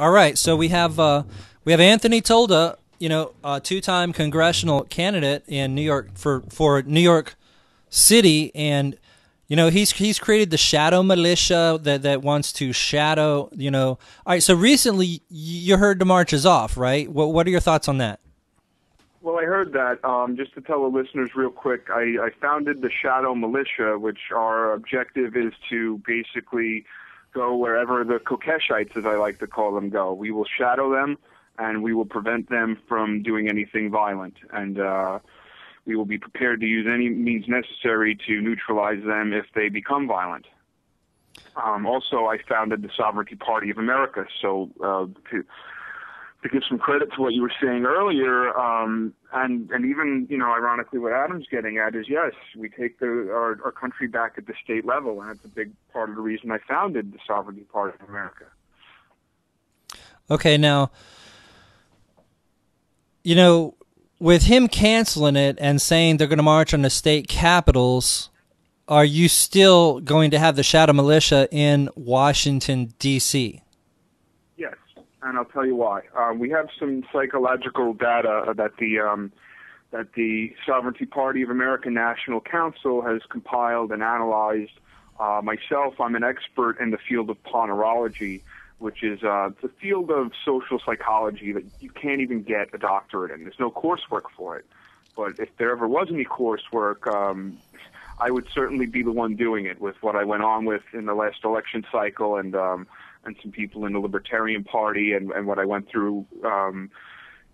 All right, so we have uh, we have Anthony Tolda, you know, a two-time congressional candidate in New York for for New York City, and you know he's he's created the shadow militia that that wants to shadow. You know, all right. So recently you heard the march is off, right? What what are your thoughts on that? Well, I heard that. Um, just to tell the listeners real quick, I, I founded the Shadow Militia, which our objective is to basically go wherever the Kokeshites, as I like to call them, go. We will shadow them, and we will prevent them from doing anything violent. And uh, we will be prepared to use any means necessary to neutralize them if they become violent. Um, also, I founded the Sovereignty Party of America, so uh, to give some credit to what you were saying earlier, um, and and even you know, ironically, what Adam's getting at is yes, we take the our, our country back at the state level, and it's a big part of the reason I founded the Sovereignty Party of America. Okay, now, you know, with him canceling it and saying they're going to march on the state capitals, are you still going to have the shadow militia in Washington D.C.? And I'll tell you why. Um, we have some psychological data that the um, that the Sovereignty Party of American National Council has compiled and analyzed. Uh, myself, I'm an expert in the field of ponerology, which is uh, the field of social psychology that you can't even get a doctorate in. There's no coursework for it. But if there ever was any coursework, um, I would certainly be the one doing it with what I went on with in the last election cycle and um, and some people in the Libertarian Party and, and what I went through um,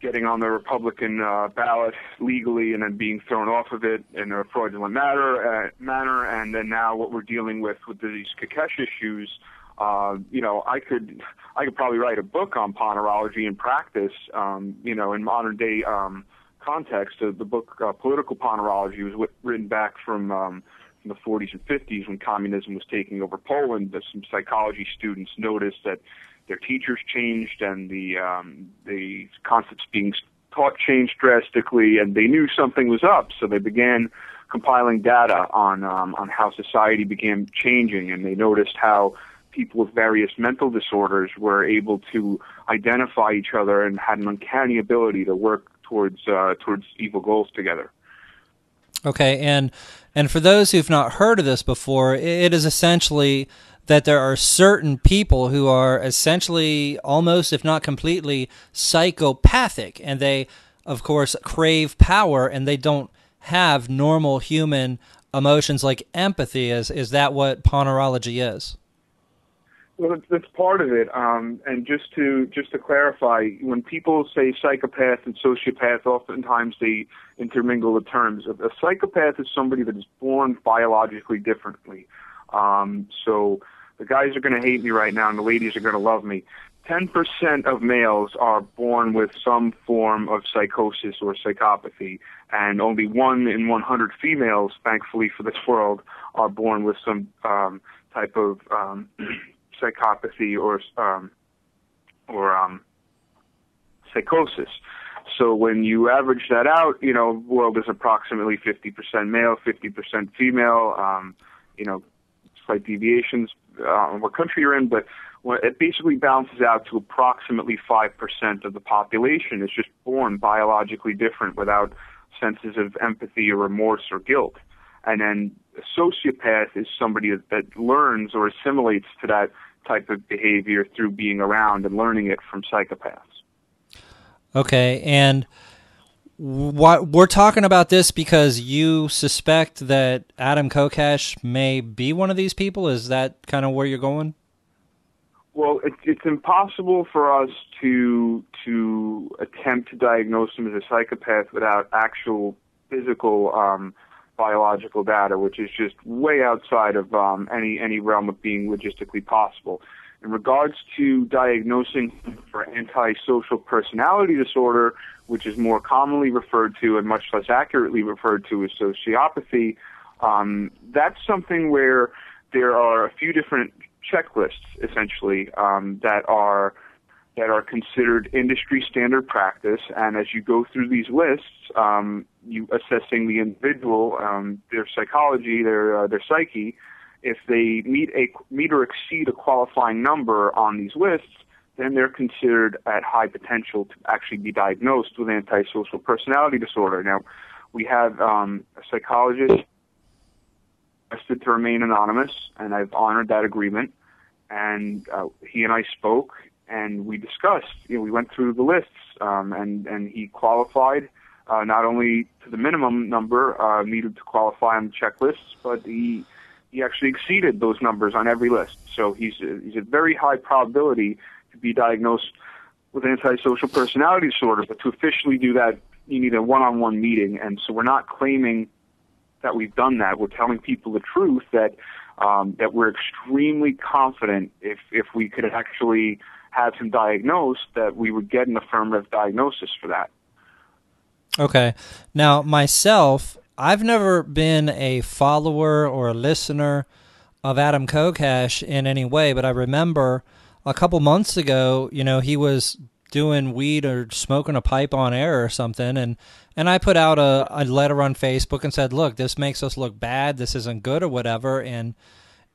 getting on the Republican uh, ballot legally and then being thrown off of it in a fraudulent matter, uh, manner, and then now what we're dealing with with these Kokesh issues. Uh, you know, I could I could probably write a book on ponerology in practice. Um, you know, in modern day um, context, uh, the book uh, Political Ponerology was written back from um, in the 40s and 50s when communism was taking over Poland, some psychology students noticed that their teachers changed and the um, the concepts being taught changed drastically, and they knew something was up, so they began compiling data on um, on how society began changing, and they noticed how people with various mental disorders were able to identify each other and had an uncanny ability to work towards uh, towards evil goals together. Okay, and and for those who've not heard of this before, it is essentially that there are certain people who are essentially almost, if not completely, psychopathic, and they, of course, crave power, and they don't have normal human emotions like empathy. Is is that what ponerology is? Well, that's, part of it. Um, and just to just to clarify, when people say psychopath and sociopath, oftentimes they intermingle the terms. A, a psychopath is somebody that is born biologically differently. Um, so the guys are going to hate me right now, and the ladies are going to love me. 10% of males are born with some form of psychosis or psychopathy, and only 1 in 100 females, thankfully for this world, are born with some um, type of um, psychopathy or um, or um, psychosis. So when you average that out, you know, world is approximately 50% male, 50% female. Um, you know, slight deviations uh, on what country you're in, but it basically balances out to approximately 5% of the population is just born biologically different without senses of empathy or remorse or guilt. And then a sociopath is somebody that, learns or assimilates to that type of behavior through being around and learning it from psychopaths. Okay, and what we're talking about this because you suspect that Adam Kokesh may be one of these people. Is that kind of where you're going? Well, it, it's impossible for us to to attempt to diagnose him as a psychopath without actual physical um, biological data, which is just way outside of um, any any realm of being logistically possible. In regards to diagnosing for antisocial personality disorder, which is more commonly referred to and much less accurately referred to as sociopathy, um, that's something where there are a few different checklists essentially um, that are that are considered industry standard practice. And as you go through these lists, um, you assessing the individual, um, their psychology, their uh, their psyche. If they meet a meet or exceed a qualifying number on these lists, then they're considered at high potential to actually be diagnosed with antisocial personality disorder. Now, we have um, a psychologist requested to remain anonymous, and I've honored that agreement. And uh, he and I spoke, and we discussed. You know, we went through the lists, um, and and he qualified uh, not only to the minimum number uh, needed to qualify on the checklists, but he he actually exceeded those numbers on every list. So he's a, he's a very high probability to be diagnosed with antisocial personality disorder. But to officially do that, you need a one-on-one meeting, and so we're not claiming that we've done that. We're telling people the truth that um, that we're extremely confident if if we could actually have him diagnosed that we would get an affirmative diagnosis for that. Okay. Now, myself, I've never been a follower or a listener of Adam Kokesh in any way, but I remember a couple months ago, you know, he was doing weed or smoking a pipe on air or something and and I put out a, a letter on Facebook and said, "Look, this makes us look bad. This isn't good or whatever." And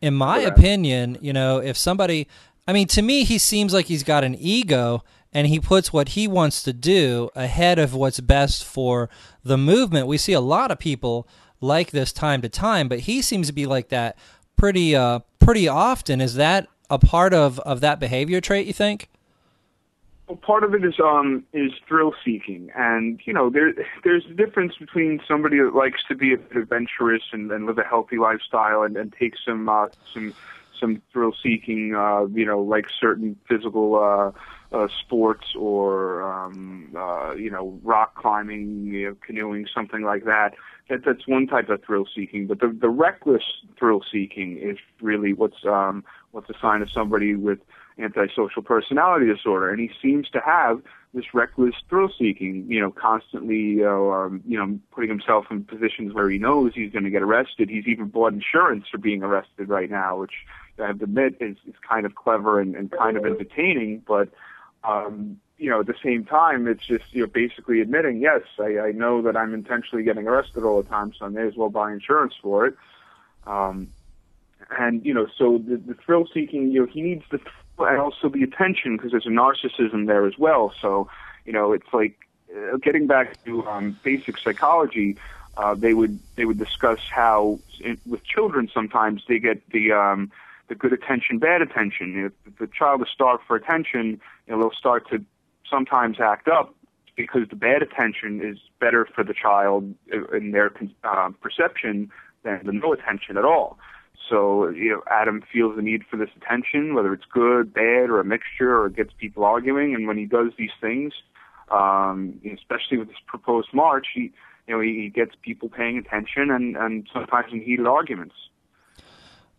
in my opinion, you know, if somebody I mean, to me he seems like he's got an ego and he puts what he wants to do ahead of what's best for the movement. We see a lot of people like this time to time, but he seems to be like that pretty uh pretty often. Is that a part of of that behavior trait, you think? Well, part of it is um is thrill seeking, and you know there there's a difference between somebody that likes to be a bit adventurous and, and live a healthy lifestyle and, and take some uh, some some thrill seeking, uh, you know, like certain physical uh, uh, sports or um, uh, you know rock climbing, you know, canoeing, something like that. That that's one type of thrill seeking. But the the reckless thrill seeking is really what's um, what's a sign of somebody with antisocial personality disorder, and he seems to have this reckless thrill seeking. You know, constantly know, um, you know putting himself in positions where he knows he's going to get arrested. He's even bought insurance for being arrested right now, which I have to admit is, is kind of clever and, and kind of entertaining, but um, you know, at the same time, it's just you know basically admitting, yes, I, I know that I'm intentionally getting arrested all the time, so I may as well buy insurance for it. Um, and you know, so the, the thrill seeking, you know, he needs the and also the attention because there's a narcissism there as well. So, you know, it's like uh, getting back to um, basic psychology. Uh, they would they would discuss how in, with children sometimes they get the um, the good attention, bad attention. If the child is starved for attention, you know, they'll start to sometimes act up because the bad attention is better for the child in their uh, perception than the no attention at all. So, you know, Adam feels the need for this attention, whether it's good, bad, or a mixture, or gets people arguing. And when he does these things, um, especially with this proposed march, he, you know, he, he gets people paying attention and, and sometimes in heated arguments.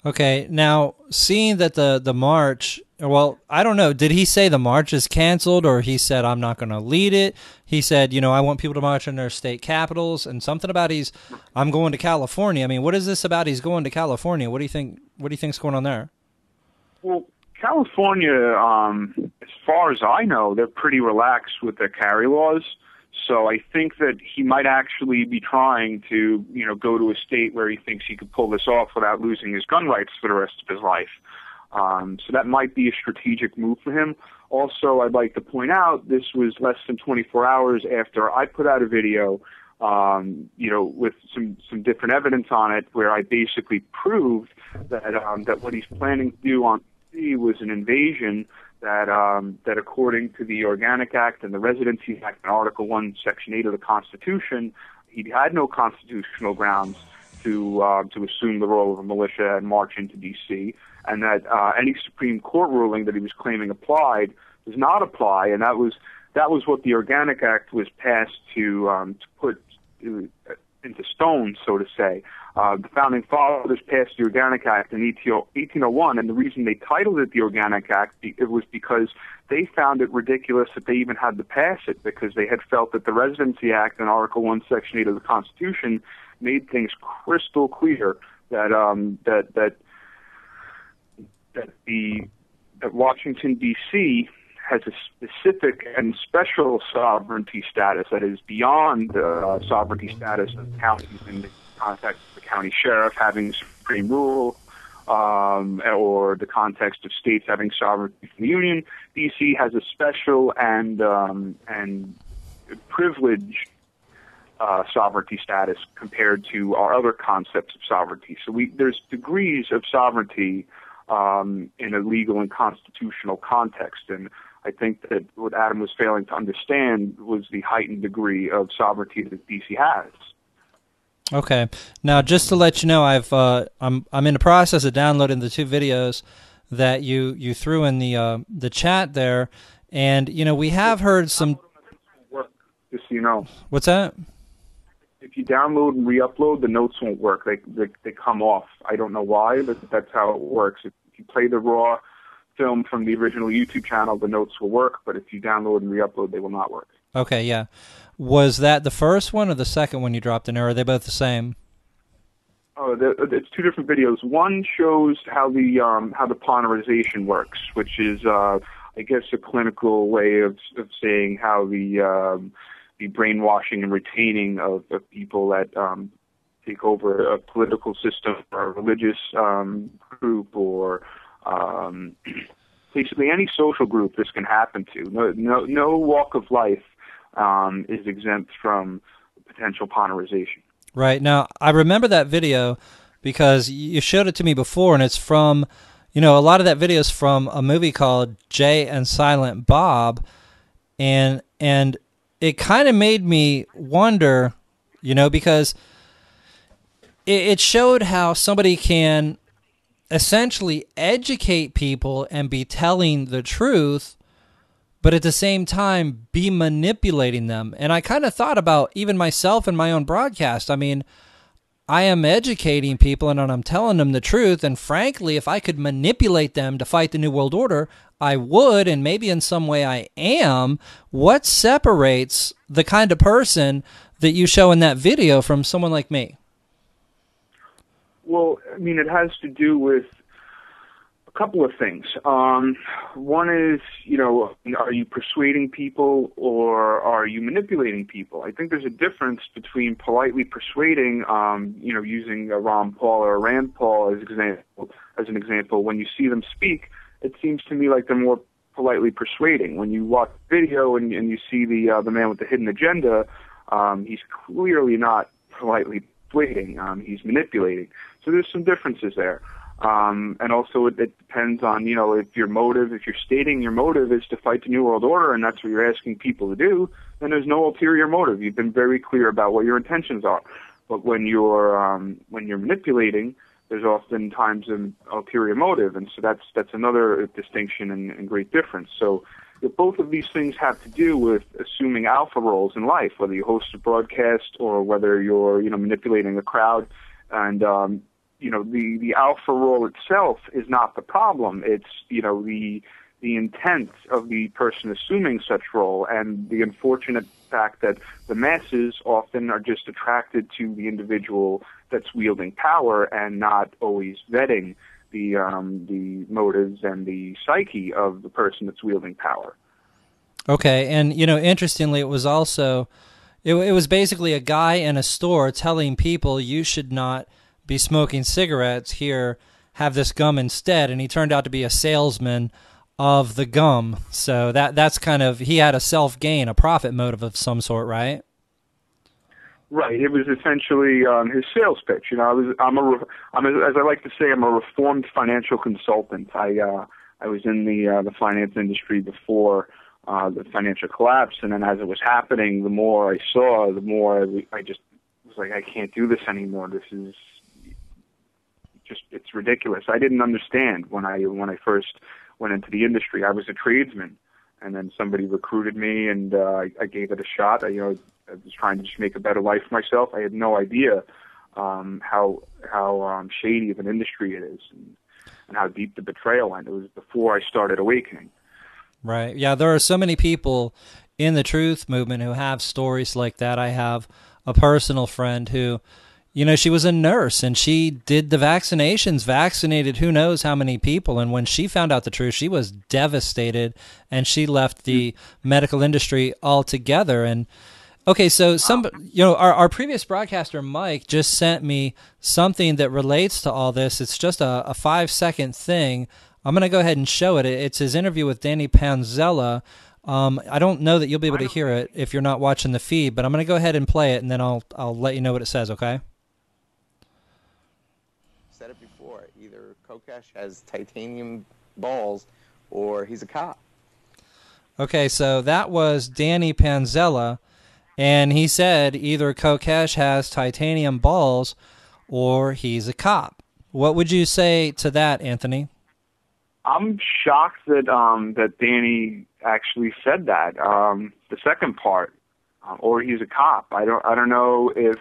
Okay, now seeing that the the march, well, I don't know. Did he say the march is canceled, or he said I'm not going to lead it? He said, you know, I want people to march in their state capitals, and something about he's I'm going to California. I mean, what is this about? He's going to California. What do you think? What do you think's going on there? Well, California, um, as far as I know, they're pretty relaxed with their carry laws. So I think that he might actually be trying to, you know, go to a state where he thinks he could pull this off without losing his gun rights for the rest of his life. Um, so that might be a strategic move for him. Also, I'd like to point out this was less than 24 hours after I put out a video, um, you know, with some some different evidence on it, where I basically proved that um, that what he's planning to do on was an invasion that um, that according to the Organic Act and the Residency Act and Article One, Section Eight of the Constitution, he had no constitutional grounds to uh, to assume the role of a militia and march into D.C. And that uh, any Supreme Court ruling that he was claiming applied does not apply, and that was that was what the Organic Act was passed to um, to put uh, into stone, so to say. Uh, the founding fathers passed the Organic Act in 1801, and the reason they titled it the Organic Act it was because they found it ridiculous that they even had to pass it because they had felt that the Residency Act and Article 1, Section 8 of the Constitution made things crystal clear that um, that that that the that Washington D.C. has a specific and special sovereignty status that is beyond the uh, sovereignty status of counties the context of the county sheriff having supreme rule um, or the context of states having sovereignty from the Union, DC has a special and um, and privileged uh, sovereignty status compared to our other concepts of sovereignty. So we, there's degrees of sovereignty um, in a legal and constitutional context, and I think that what Adam was failing to understand was the heightened degree of sovereignty that DC has. Okay. Now, just to let you know, I've uh, I'm I'm in the process of downloading the two videos that you you threw in the uh, the chat there, and you know we have heard some. Work, Just so you know. What's that? If you download and re-upload, the notes won't work. They they, they come off. I don't know why, but that's how it works. If you play the raw film from the original YouTube channel, the notes will work. But if you download and re-upload, they will not work. Okay, yeah. Was that the first one or the second one you dropped in, or are they both the same? Oh, it's two different videos. One shows how the um, how the ponerization works, which is, uh, I guess, a clinical way of of saying how the um, the brainwashing and retaining of, of people that um, take over a political system or a religious um, group or um, basically any social group this can happen to. No, no, no walk of life um, is exempt from potential ponerization. Right. Now, I remember that video because you showed it to me before, and it's from, you know, a lot of that video is from a movie called Jay and Silent Bob, and and it kind of made me wonder, you know, because it, it showed how somebody can essentially educate people and be telling the truth but at the same time be manipulating them. And I kind of thought about even myself in my own broadcast. I mean, I am educating people and I'm telling them the truth. And frankly, if I could manipulate them to fight the New World Order, I would, and maybe in some way I am. What separates the kind of person that you show in that video from someone like me? Well, I mean, it has to do with couple of things. Um, one is, you know, are you persuading people or are you manipulating people? I think there's a difference between politely persuading, um, you know, using a Ron Paul or a Rand Paul as example as an example. When you see them speak, it seems to me like they're more politely persuading. When you watch video and, and you see the uh, the man with the hidden agenda, um, he's clearly not politely persuading. Um, he's manipulating. So there's some differences there. Um, and also, it, it depends on you know if your motive, if you're stating your motive is to fight the New World Order, and that's what you're asking people to do, then there's no ulterior motive. You've been very clear about what your intentions are. But when you're um, when you're manipulating, there's oftentimes an ulterior motive, and so that's that's another distinction and, and great difference. So both of these things have to do with assuming alpha roles in life, whether you host a broadcast or whether you're you know manipulating a crowd, and um, you know the the alpha role itself is not the problem. It's you know the the intent of the person assuming such role and the unfortunate fact that the masses often are just attracted to the individual that's wielding power and not always vetting the um, the motives and the psyche of the person that's wielding power. Okay, and you know, interestingly, it was also it, it was basically a guy in a store telling people you should not be smoking cigarettes here have this gum instead. And he turned out to be a salesman of the gum. So that that's kind of he had a self gain a profit motive of some sort right? Right. It was essentially um, his sales pitch. You know i was i'm a i'm a, as i like to say i'm a reformed financial consultant. I uh i was in the uh, the finance industry before uh the financial collapse. And then as it was happening the more i saw the more i, I just was like i can't do this anymore. This is just it's ridiculous. I didn't understand when I when I first went into the industry. I was a tradesman, and then somebody recruited me, and uh, I, I gave it a shot. I, you know, I was trying to just make a better life for myself. I had no idea um, how how um, shady of an industry it is, and, and how deep the betrayal went. It was before I started awakening. Right. Yeah. There are so many people in the truth movement who have stories like that. I have a personal friend who you know, she was a nurse and she did the vaccinations, vaccinated who knows how many people. And when she found out the truth, she was devastated and she left the medical industry altogether. And Okay, so some you know our, our previous broadcaster Mike just sent me something that relates to all this. It's just a, a five second thing. I'm going to go ahead and show it. It's his interview with Danny Panzella. Um, I don't know that you'll be able to hear it if you're not watching the feed, but I'm going to go ahead and play it, and then I'll I'll let you know what it says. Okay. Said it before. Either Kokesh has titanium balls, or he's a cop. Okay, so that was Danny Panzella, and he said either Kokesh has titanium balls, or he's a cop. What would you say to that, Anthony? I'm shocked that um, that Danny actually said that. Um, the second part, um, or he's a cop. I don't I don't know if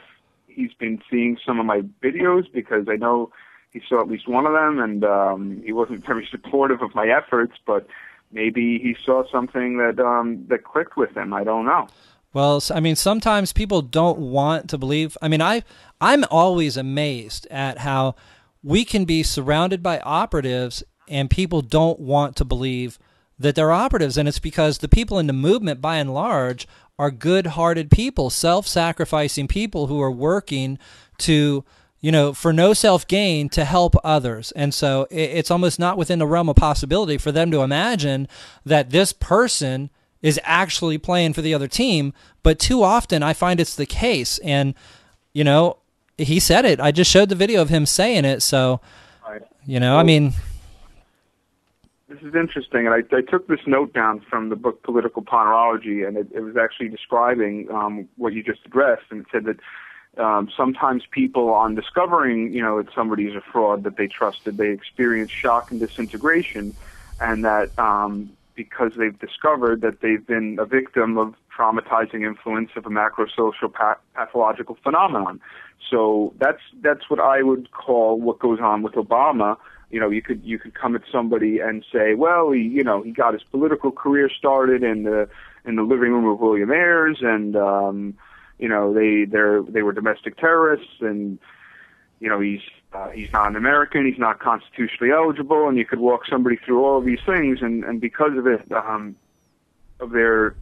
he's been seeing some of my videos because I know he saw at least one of them, and um, he wasn't very supportive of my efforts. But maybe he saw something that um, that clicked with him. I don't know. Well, I mean, sometimes people don't want to believe. I mean, I I'm always amazed at how we can be surrounded by operatives and people don't want to believe that they're operatives. And it's because the people in the movement, by and large, are good hearted people, self sacrificing people who are working to, you know, for no self gain to help others. And so it's almost not within the realm of possibility for them to imagine that this person is actually playing for the other team. But too often I find it's the case. And, you know, he said it. I just showed the video of him saying it. So, you know, I mean, this is interesting, and I, I took this note down from the book Political Ponerology, and it, it was actually describing um, what you just addressed, and it said that um, sometimes people, on discovering, you know, that somebody's a fraud that they trusted, they experience shock and disintegration, and that um, because they've discovered that they've been a victim of traumatizing influence of a macrosocial pa- pathological phenomenon. So that's that's what I would call what goes on with Obama you know, you could you could come at somebody and say, well, he you know he got his political career started in the in the living room of William Ayers, and um, you know they they're they were domestic terrorists, and you know he's uh, he's not an American, he's not constitutionally eligible, and you could walk somebody through all of these things, and and because of it, um, of their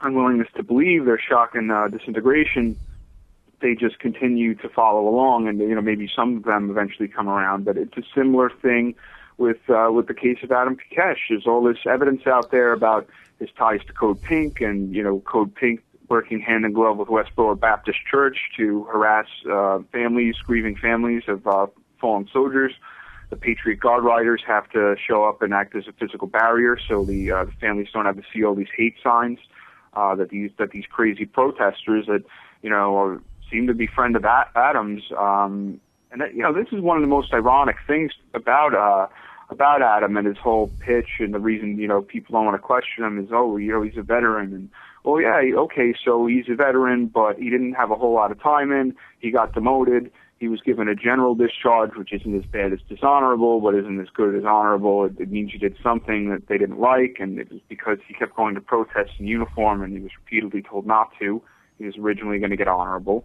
unwillingness to believe, their shock and uh, disintegration, they just continue to follow along, and you know maybe some of them eventually come around. But it's a similar thing with uh, with the case of Adam Kokesh. There's all this evidence out there about his ties to Code Pink, and you know Code Pink working hand in glove with Westboro Baptist Church to harass uh, families, grieving families of uh, fallen soldiers. The Patriot Guard riders have to show up and act as a physical barrier, so the, uh, the families don't have to see all these hate signs uh, that these that these crazy protesters that you know are seemed to be friend of Adams. Um, and that, you know, this is one of the most ironic things about uh, about Adam and his whole pitch, and the reason you know people don't want to question him is, oh, you know, he's a veteran, and well, yeah, okay, so he's a veteran, but he didn't have a whole lot of time in. He got demoted. He was given a general discharge, which isn't as bad as dishonorable, but isn't as good as honorable. It, it means you did something that they didn't like, and it was because he kept going to protests in uniform, and he was repeatedly told not to. He was originally going to get honorable.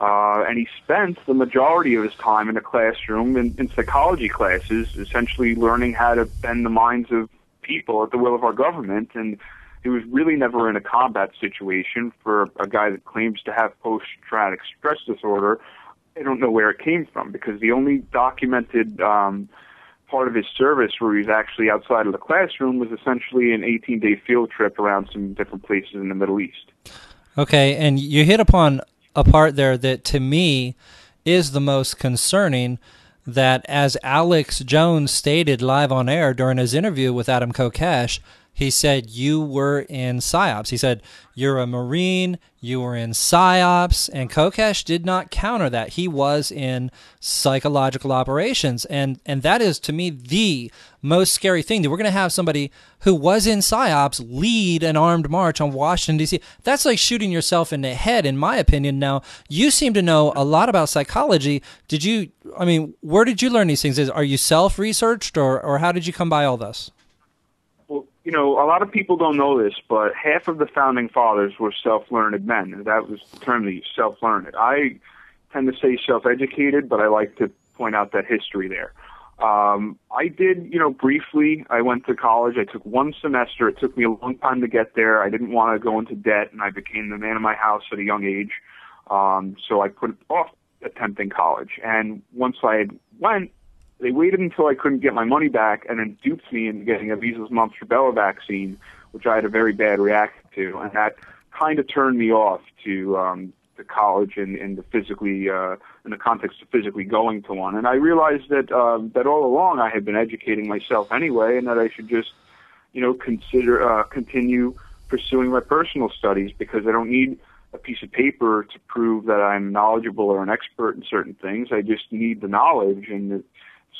Uh, and he spent the majority of his time in a classroom in, in psychology classes, essentially learning how to bend the minds of people at the will of our government. And he was really never in a combat situation for a guy that claims to have post-traumatic stress disorder. I don't know where it came from because the only documented um, part of his service where he was actually outside of the classroom was essentially an 18-day field trip around some different places in the Middle East. Okay, and you hit upon a part there that to me is the most concerning that as Alex Jones stated live on air during his interview with Adam Kokesh, he said you were in psyops. He said you're a marine, you were in psyops, and Kokesh did not counter that. He was in psychological operations, and and that is to me the most scary thing that we're going to have somebody who was in psyops lead an armed march on Washington D.C. That's like shooting yourself in the head, in my opinion. Now you seem to know a lot about psychology. Did you? I mean, where did you learn these things? Is are you self researched, or or how did you come by all this? You know, a lot of people don't know this, but half of the founding fathers were self-learned men. That was the term they used, self-learned. I tend to say self-educated, but I like to point out that history there. Um, I did, you know, briefly. I went to college. I took one semester. It took me a long time to get there. I didn't want to go into debt, and I became the man of my house at a young age. Um, so I put off attempting college. And once I went, they waited until I couldn't get my money back and then duped me into getting a measles, mumps, rubella vaccine, which I had a very bad reaction to, and that kind of turned me off to um, to college and in the physically uh, in the context of physically going to one. And I realized that um, that all along I had been educating myself anyway, and that I should just you know consider uh, continue pursuing my personal studies because I don't need a piece of paper to prove that I'm knowledgeable or an expert in certain things. I just need the knowledge and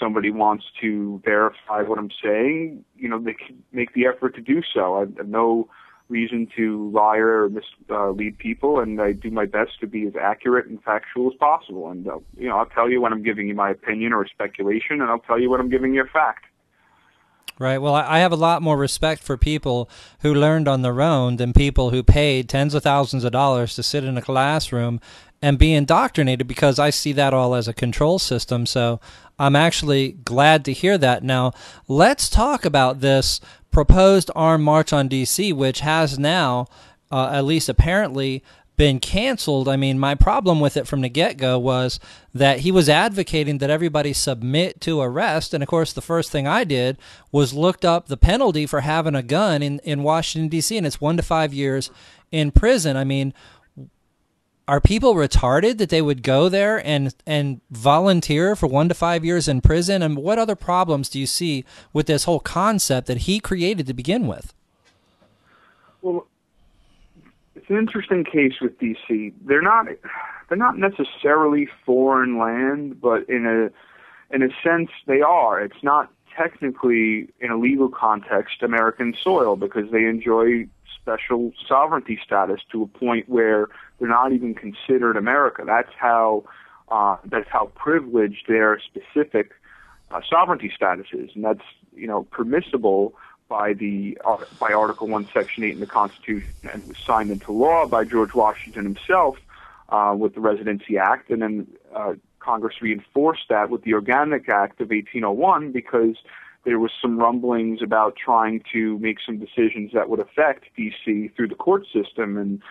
somebody wants to verify what I'm saying, you know, they can make the effort to do so. I have no reason to lie or mislead people, and I do my best to be as accurate and factual as possible. And, uh, you know, I'll tell you when I'm giving you my opinion or speculation, and I'll tell you when I'm giving you a fact. Right. Well, I have a lot more respect for people who learned on their own than people who paid tens of thousands of dollars to sit in a classroom and be indoctrinated because I see that all as a control system. So I'm actually glad to hear that. Now, let's talk about this proposed armed march on D.C., which has now, uh, at least apparently, been canceled. I mean, my problem with it from the get go was that he was advocating that everybody submit to arrest. And of course, the first thing I did was looked up the penalty for having a gun in, in Washington, D.C., and it's one to five years in prison. I mean, are people retarded that they would go there and and volunteer for one to five years in prison? And what other problems do you see with this whole concept that he created to begin with? Well, it's an interesting case with DC. They're not they're not necessarily foreign land, but in a in a sense they are. It's not technically in a legal context American soil because they enjoy special sovereignty status to a point where they're not even considered America. That's how uh, that's how privileged their specific uh, sovereignty status is, and that's you know permissible by the uh, by Article One, Section Eight in the Constitution, and was signed into law by George Washington himself uh, with the Residency Act, and then uh, Congress reinforced that with the Organic Act of 1801 because there was some rumblings about trying to make some decisions that would affect DC through the court system, and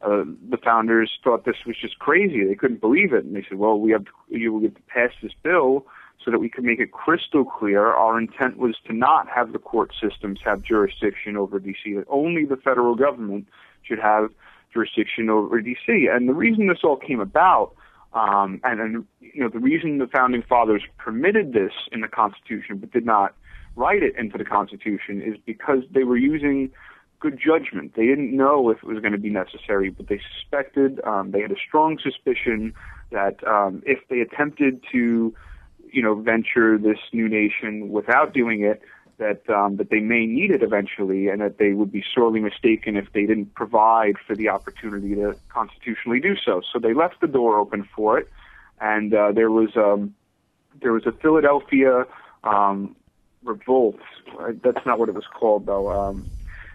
uh, the founders thought this was just crazy. They couldn't believe it, and they said, "Well, we have to, you have to pass this bill so that we could make it crystal clear. Our intent was to not have the court systems have jurisdiction over DC. That only the federal government should have jurisdiction over DC." And the reason this all came about um, and, and you know the reason the founding fathers permitted this in the Constitution but did not write it into the Constitution is because they were using good judgment. They didn't know if it was going to be necessary, but they suspected. Um, they had a strong suspicion that um, if they attempted to, you know, venture this new nation without doing it, that um, that they may need it eventually, and that they would be sorely mistaken if they didn't provide for the opportunity to constitutionally do so. So they left the door open for it, and uh, there was um, there was a Philadelphia um, revolt. That's not what it was called, though. Um,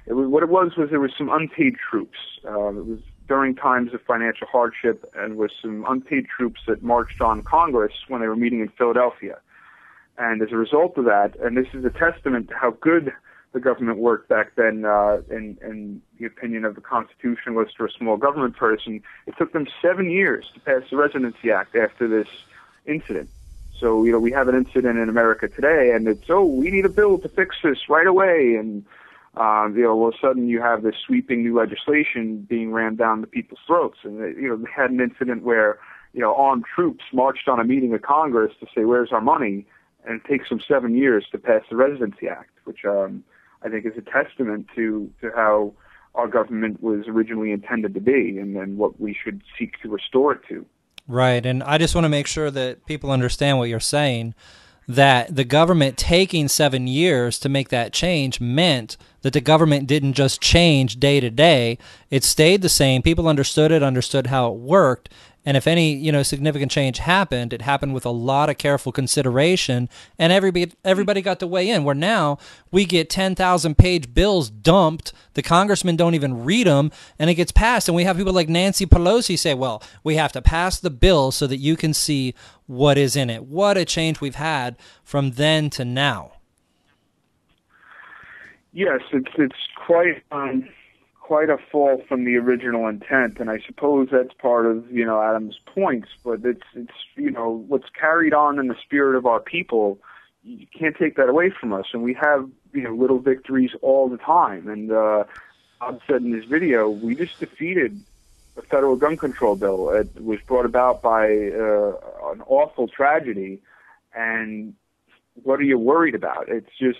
it was what it was was there was some unpaid troops. Uh, it was during times of financial hardship, and with some unpaid troops that marched on Congress when they were meeting in Philadelphia. And as a result of that, and this is a testament to how good the government worked back then, uh, in, in the opinion of the constitutionalist or a small government person, it took them seven years to pass the Residency Act after this incident. So, you know, we have an incident in America today, and it's, oh, we need a bill to fix this right away. And, um, you know, all of a sudden you have this sweeping new legislation being rammed down the people's throats. And, you know, they had an incident where, you know, armed troops marched on a meeting of Congress to say, where's our money? and it takes them seven years to pass the Residency Act, which um, I think is a testament to to how our government was originally intended to be, and then what we should seek to restore it to. Right, and I just want to make sure that people understand what you're saying. That the government taking seven years to make that change meant that the government didn't just change day to day. It stayed the same. People understood it, understood how it worked, And if any, you know, significant change happened, it happened with a lot of careful consideration, and everybody everybody got to weigh in. Where now we get ten thousand page bills dumped, the congressmen don't even read them, and it gets passed, and we have people like Nancy Pelosi say, "Well, we have to pass the bill so that you can see what is in it." What a change we've had from then to now. Yes, it's it's quite um, quite a fall from the original intent, and I suppose that's part of you know Adam's points. But it's it's you know what's carried on in the spirit of our people. You can't take that away from us, and we have you know little victories all the time. And uh, Bob said in his video, we just defeated a federal gun control bill. It was brought about by uh, an awful tragedy, and what are you worried about? It's just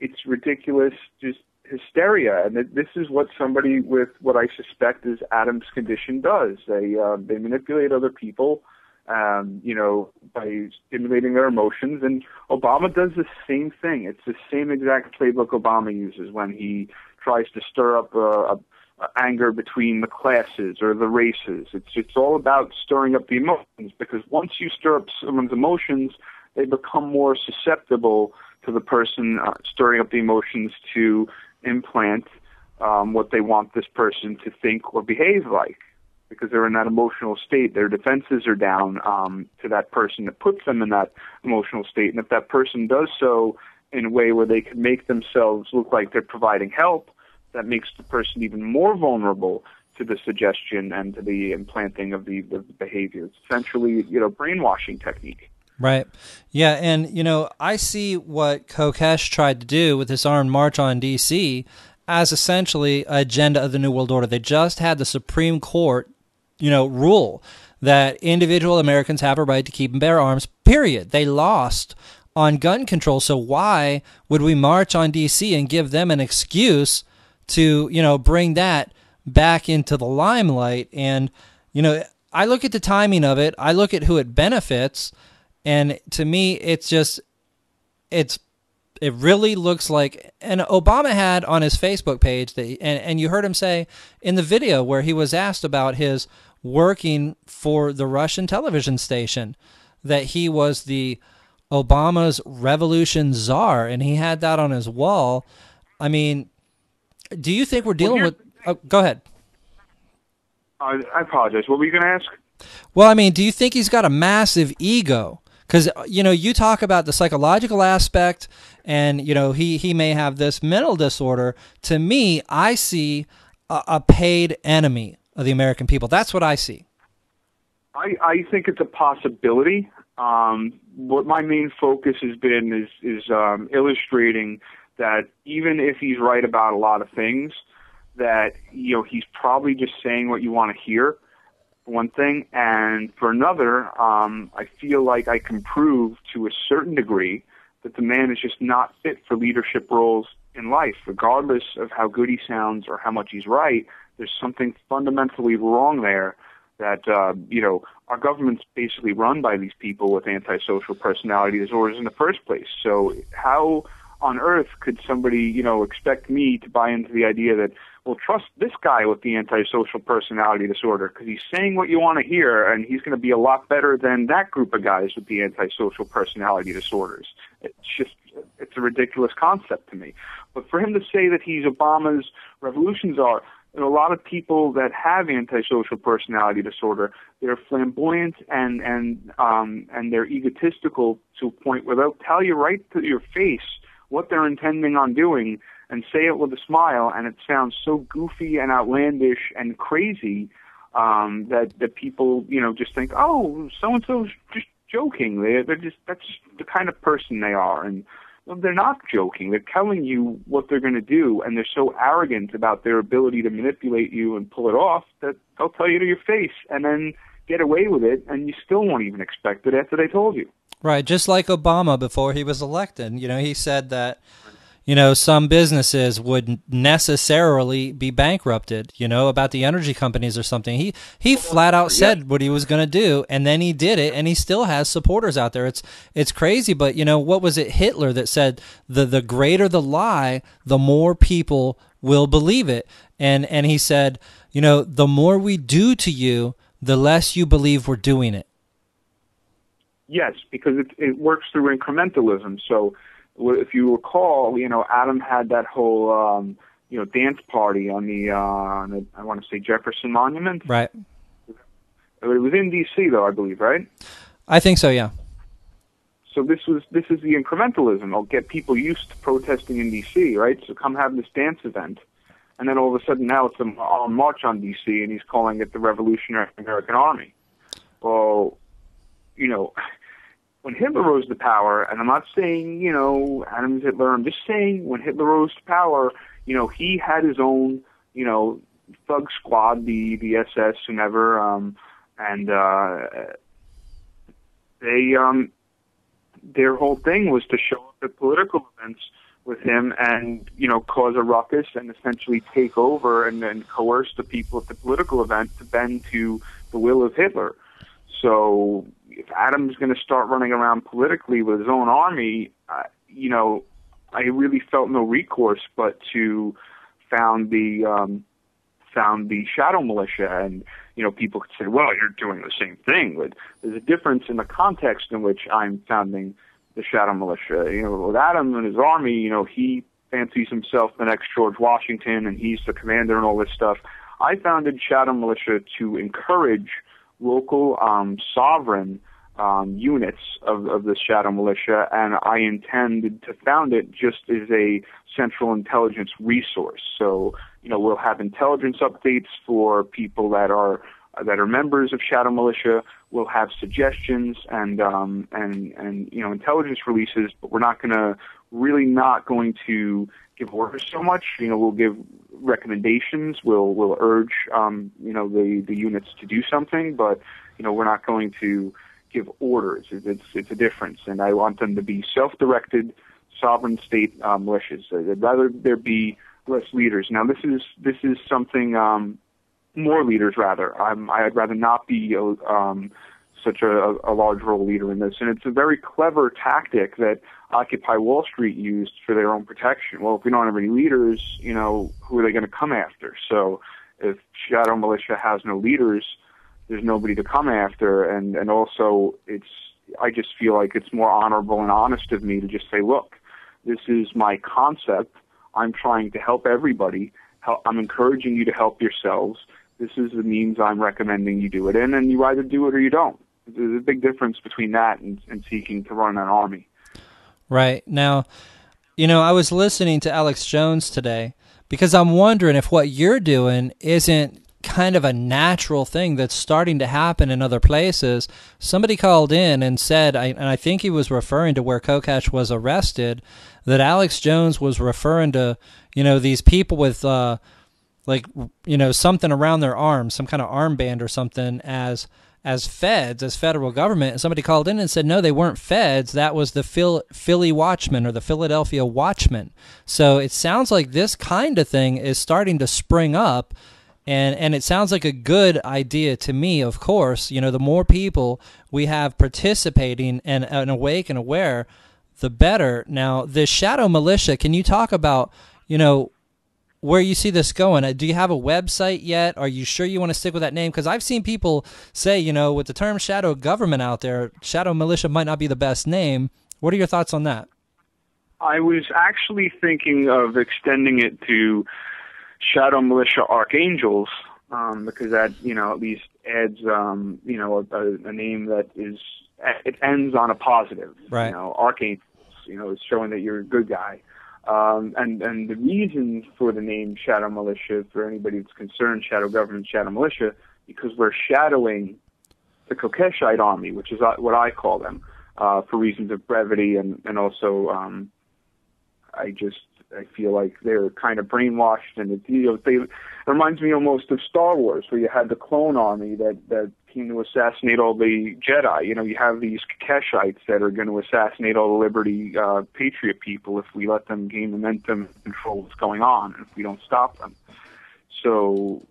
it's ridiculous, just hysteria, and this is what somebody with what I suspect is Adam's condition does. They uh, they manipulate other people, um, you know, by stimulating their emotions. And Obama does the same thing. It's the same exact playbook Obama uses when he tries to stir up a, a, a anger between the classes or the races. It's it's all about stirring up the emotions because once you stir up someone's emotions, they become more susceptible to the person uh, stirring up the emotions to implant um, what they want this person to think or behave like because they're in that emotional state. Their defenses are down um, to that person that puts them in that emotional state. And if that person does so in a way where they can make themselves look like they're providing help, that makes the person even more vulnerable to the suggestion and to the implanting of the, the behavior. It's essentially, you know, brainwashing technique. Right. Yeah, and you know, I see what Kokesh tried to do with this armed march on DC as essentially agenda of the New World Order. They just had the Supreme Court, you know, rule that individual Americans have a right to keep and bear arms, period. They lost on gun control. So why would we march on DC and give them an excuse to, you know, bring that back into the limelight? And, you know, I look at the timing of it, I look at who it benefits and to me, it's just, it's, it really looks like, and Obama had on his Facebook page that, and, and you heard him say in the video where he was asked about his working for the Russian television station that he was the Obama's revolution czar, and he had that on his wall. I mean, do you think we're dealing well, with? Oh, go ahead. Uh, I apologize. What were you going to ask? Well, I mean, do you think he's got a massive ego? Because you know you talk about the psychological aspect and you know he he may have this mental disorder. To me i see a, a paid enemy of the american people. That's what i see. I i think it's a possibility. Um, what my main focus has been is is um, illustrating that even if he's right about a lot of things that you know he's probably just saying what you want to hear one thing, and for another, um, I feel like I can prove to a certain degree that the man is just not fit for leadership roles in life, regardless of how good he sounds or how much he's right. There's something fundamentally wrong there. That uh, you know, our government's basically run by these people with antisocial personality disorders in the first place. So how on earth could somebody, you know, expect me to buy into the idea that well, trust this guy with the antisocial personality disorder because he's saying what you want to hear, and he's going to be a lot better than that group of guys with the antisocial personality disorders. It's just, it's a ridiculous concept to me. But for him to say that he's Obama's revolution czar, and a lot of people that have antisocial personality disorder, they're flamboyant and and um, and they're egotistical to a point where they'll tell you right to your face what they're intending on doing and say it with a smile, and it sounds so goofy and outlandish and crazy um, that that people, you know, just think, oh, so and so's just joking. They they're just that's the kind of person they are, and well, they're not joking. They're telling you what they're going to do, and they're so arrogant about their ability to manipulate you and pull it off that they'll tell you to your face, and then get away with it, and you still won't even expect it after they told you. Right, just like Obama before he was elected. You know, he said that you know, some businesses would necessarily be bankrupted, you know, about the energy companies or something. He he flat out said what he was going to do and then he did it and he still has supporters out there. It's it's crazy, but you know, what was it Hitler that said the the greater the lie, the more people will believe it. And and he said, you know, the more we do to you, the less you believe we're doing it. Yes, because it, it works through incrementalism. So if you recall, you know, Adam had that whole, um, you know, dance party on the, uh, on the I want to say Jefferson Monument. Right. It was in D.C. though, I believe, right? I think so. Yeah. So this was this is the incrementalism. I'll get people used to protesting in D.C. Right? So come have this dance event, and then all of a sudden now it's a, a march on D.C. and he's calling it the Revolutionary American Army. Well, you know, when Hitler rose to power, and I'm not saying you know Adam's Hitler. I'm just saying when Hitler rose to power, you know he had his own you know thug squad, the the SS, whomever. Um, and uh, they um, their whole thing was to show up at political events with him and you know cause a ruckus and essentially take over and then coerce the people at the political event to bend to the will of Hitler. So if Adam's going to start running around politically with his own army, uh, you know, I really felt no recourse but to found the um, found the shadow militia and you know, people could say, well, you're doing the same thing. But there's a difference in the context in which I'm founding the Shadow Militia. You know, with Adam and his army, you know, he fancies himself the next George Washington and he's the commander and all this stuff. I founded Shadow Militia to encourage local um, sovereign um, units of, of the Shadow Militia, and I intended to found it just as a central intelligence resource. So, you know, we'll have intelligence updates for people that are that are members of Shadow Militia. We'll have suggestions and um, and and you know intelligence releases, but we're not going to really not going to give orders so much. You know, we'll give recommendations. We'll we'll urge um, you know the the units to do something, but you know we're not going to give orders. It's it's a difference, and I want them to be self-directed, sovereign state um, militias. I'd rather there be less leaders. Now, this is this is something um, more leaders rather. I'm, I'd rather not be um, such a, a large role leader in this, and it's a very clever tactic that Occupy Wall Street used for their own protection. Well, if we don't have any leaders, you know, who are they going to come after? So, if Shadow Militia has no leaders there's nobody to come after and and also it's I just feel like it's more honorable and honest of me to just say, look, this is my concept. I'm trying to help everybody. I'm encouraging you to help yourselves. This is the means I'm recommending you do it in, and you either do it or you don't. There's a big difference between that and, and seeking to run an army. Right. Now, you know, I was listening to Alex Jones today because I'm wondering if what you're doing isn't kind of a natural thing that's starting to happen in other places. Somebody called in and said, I, and I think he was referring to where Kokesh was arrested, that Alex Jones was referring to, you know, these people with, uh, like, you know, something around their arm, some kind of armband or something, as as feds, as federal government. And somebody called in and said, no, they weren't feds. That was the Phil, Philly Watchman or the Philadelphia Watchman. So it sounds like this kind of thing is starting to spring up and and it sounds like a good idea to me of course you know the more people we have participating and, and awake and aware the better now this shadow militia can you talk about you know where you see this going uh, do you have a website yet are you sure you want to stick with that name because i've seen people say you know with the term shadow government out there shadow militia might not be the best name what are your thoughts on that i was actually thinking of extending it to shadow militia archangels um, because that you know at least adds um, you know a, a name that is it ends on a positive. Right. You know, archangels. You know, it's showing that you're a good guy. Um, and and the reason for the name Shadow Militia for anybody that's concerned, Shadow Government, Shadow Militia, because we're shadowing the Kokeshite army, which is uh, what I call them, uh, for reasons of brevity and and also um, I just I feel like they're kind of brainwashed, and it, you know, they it reminds me almost of Star Wars, where you had the clone army that that to assassinate all the Jedi. You know, you have these Kokeshites that are going to assassinate all the Liberty uh, Patriot people if we let them gain momentum and control what's going on, if we don't stop them. So,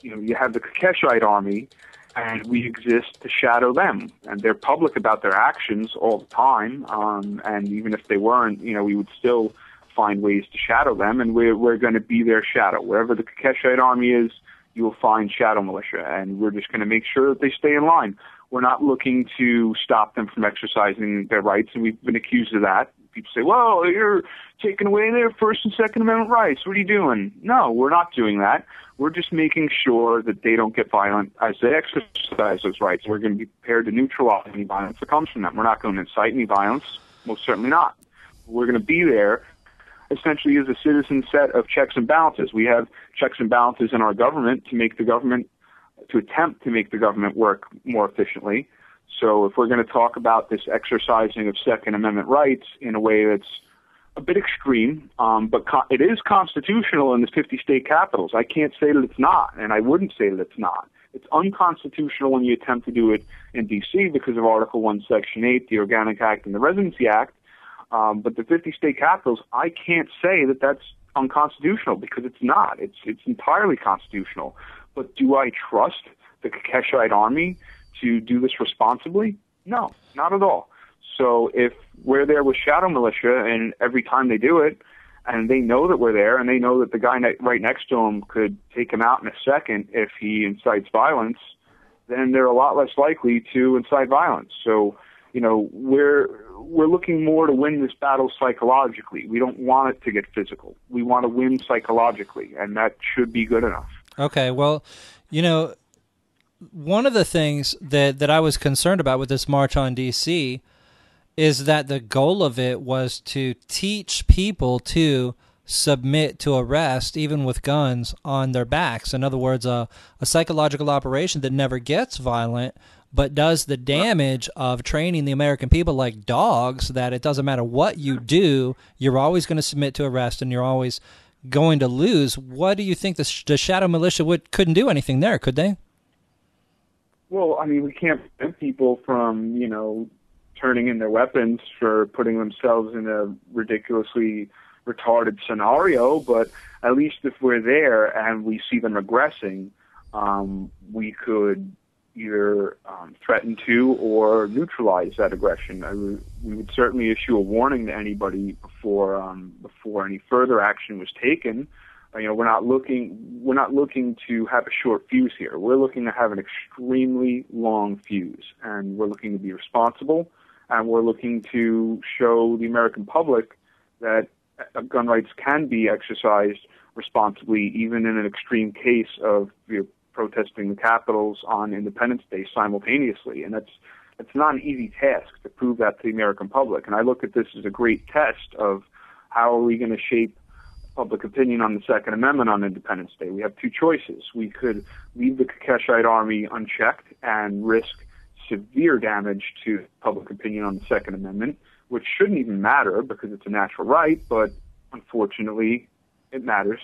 you know, you have the Kokeshite army, and we exist to shadow them. And they're public about their actions all the time. Um, and even if they weren't, you know, we would still find ways to shadow them, and we're, we're going to be their shadow. Wherever the Kokeshite army is, you will find shadow militia, and we're just going to make sure that they stay in line. We're not looking to stop them from exercising their rights, and we've been accused of that. People say, well, you're taking away their First and Second Amendment rights. What are you doing? No, we're not doing that. We're just making sure that they don't get violent as they exercise those rights. We're going to be prepared to neutralize any violence that comes from them. We're not going to incite any violence, most certainly not. We're going to be there essentially is a citizen set of checks and balances. We have checks and balances in our government to make the government to attempt to make the government work more efficiently. So if we're going to talk about this exercising of Second Amendment rights in a way that's a bit extreme, um, but co- it is constitutional in the 50 state capitals. I can't say that it's not, and I wouldn't say that it's not. It's unconstitutional when you attempt to do it in D.C. because of Article 1, Section 8, the Organic Act, and the Residency Act. Um, but the 50 state capitals, I can't say that that's unconstitutional because it's not. It's it's entirely constitutional. But do I trust the Kokeshite army to do this responsibly? No, not at all. So if we're there with shadow militia, and every time they do it, and they know that we're there, and they know that the guy ne- right next to them could take him out in a second if he incites violence, then they're a lot less likely to incite violence. So, you know, we're we're looking more to win this battle psychologically. We don't want it to get physical. We want to win psychologically, and that should be good enough. Okay, well, you know, one of the things that that I was concerned about with this march on DC is that the goal of it was to teach people to submit to arrest, even with guns on their backs. In other words, a, a psychological operation that never gets violent, but does the damage of training the American people like dogs that it doesn't matter what you do, you're always going to submit to arrest and you're always going to lose. What do you think the, the shadow militia would couldn't do anything there? Could they? Well, I mean, we can't prevent people from, you know, turning in their weapons for putting themselves in a ridiculously retarded scenario, but at least if we're there and we see them regressing, um, we could either um, threaten to or neutralize that aggression. I w- we would certainly issue a warning to anybody before um, before any further action was taken. Uh, you know, we're not looking we're not looking to have a short fuse here. We're looking to have an extremely long fuse, and we're looking to be responsible, and we're looking to show the American public that gun rights can be exercised responsibly, even in an extreme case of you know, protesting the capitals on Independence Day simultaneously, and that's it's not an easy task to prove that to the American public. And I look at this as a great test of how are we going to shape public opinion on the Second Amendment on Independence Day. We have two choices. We could leave the Kokeshite army unchecked and risk severe damage to public opinion on the Second Amendment, which shouldn't even matter because it's a natural right, but unfortunately it matters.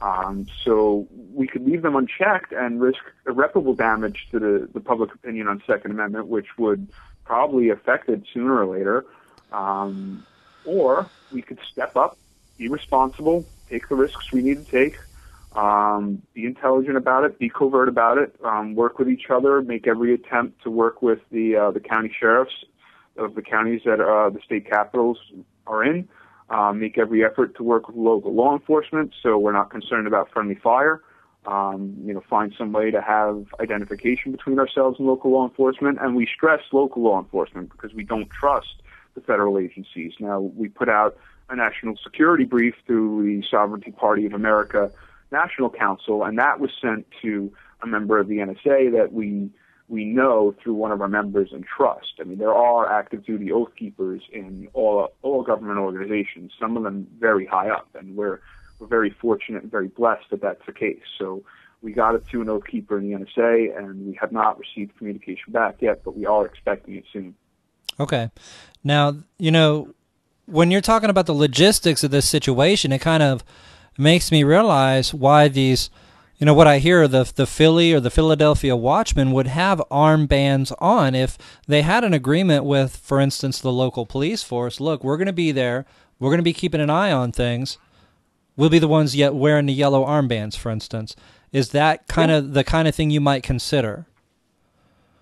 Um, so we could leave them unchecked and risk irreparable damage to the, the public opinion on Second Amendment, which would probably affect it sooner or later. Um, or we could step up, be responsible, take the risks we need to take, um, be intelligent about it, be covert about it, um, work with each other, make every attempt to work with the uh, the county sheriffs of the counties that uh, the state capitals are in um, make every effort to work with local law enforcement so we're not concerned about friendly fire. Um, you know, find some way to have identification between ourselves and local law enforcement, and we stress local law enforcement because we don't trust the federal agencies. Now, we put out a national security brief through the Sovereignty Party of America National Council, and that was sent to a member of the NSA that we we know through one of our members and trust. I mean, there are active duty oath keepers in all all government organizations. Some of them very high up, and we're we're very fortunate and very blessed that that's the case. So we got it to an oath keeper in the NSA, and we have not received communication back yet, but we are expecting it soon. Okay, now you know when you're talking about the logistics of this situation, it kind of makes me realize why these you know what I hear the the Philly or the Philadelphia Watchmen would have armbands on if they had an agreement with, for instance, the local police force. Look, we're going to be there. We're going to be keeping an eye on things. We'll be the ones yet wearing the yellow armbands, for instance. Is that kind of the kind of thing you might consider?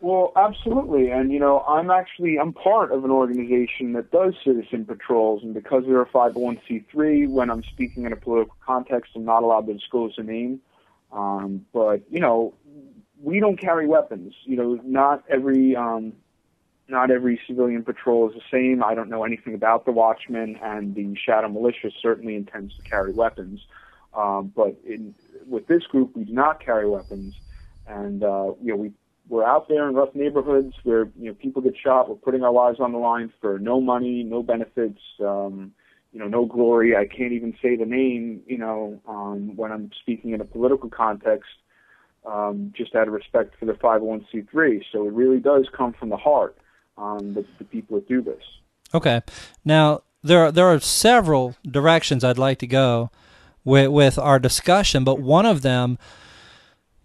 Well, absolutely. And you know, I'm actually I'm part of an organization that does citizen patrols, and because we're a 501c3, when I'm speaking in a political context, I'm not allowed to disclose a name. Um, but you know, we don't carry weapons. You know, not every um, not every civilian patrol is the same. I don't know anything about the Watchmen, and the Shadow Militia certainly intends to carry weapons. Um, but in, with this group, we do not carry weapons, and uh, you know we we're out there in rough neighborhoods where you know people get shot. We're putting our lives on the line for no money, no benefits, um, you know, no glory. I can't even say the name, you know, um, when I'm speaking in a political context, um, just out of respect for the 501c3. So it really does come from the heart. Um, the, the people that do this. Okay, now there are, there are several directions I'd like to go with with our discussion, but one of them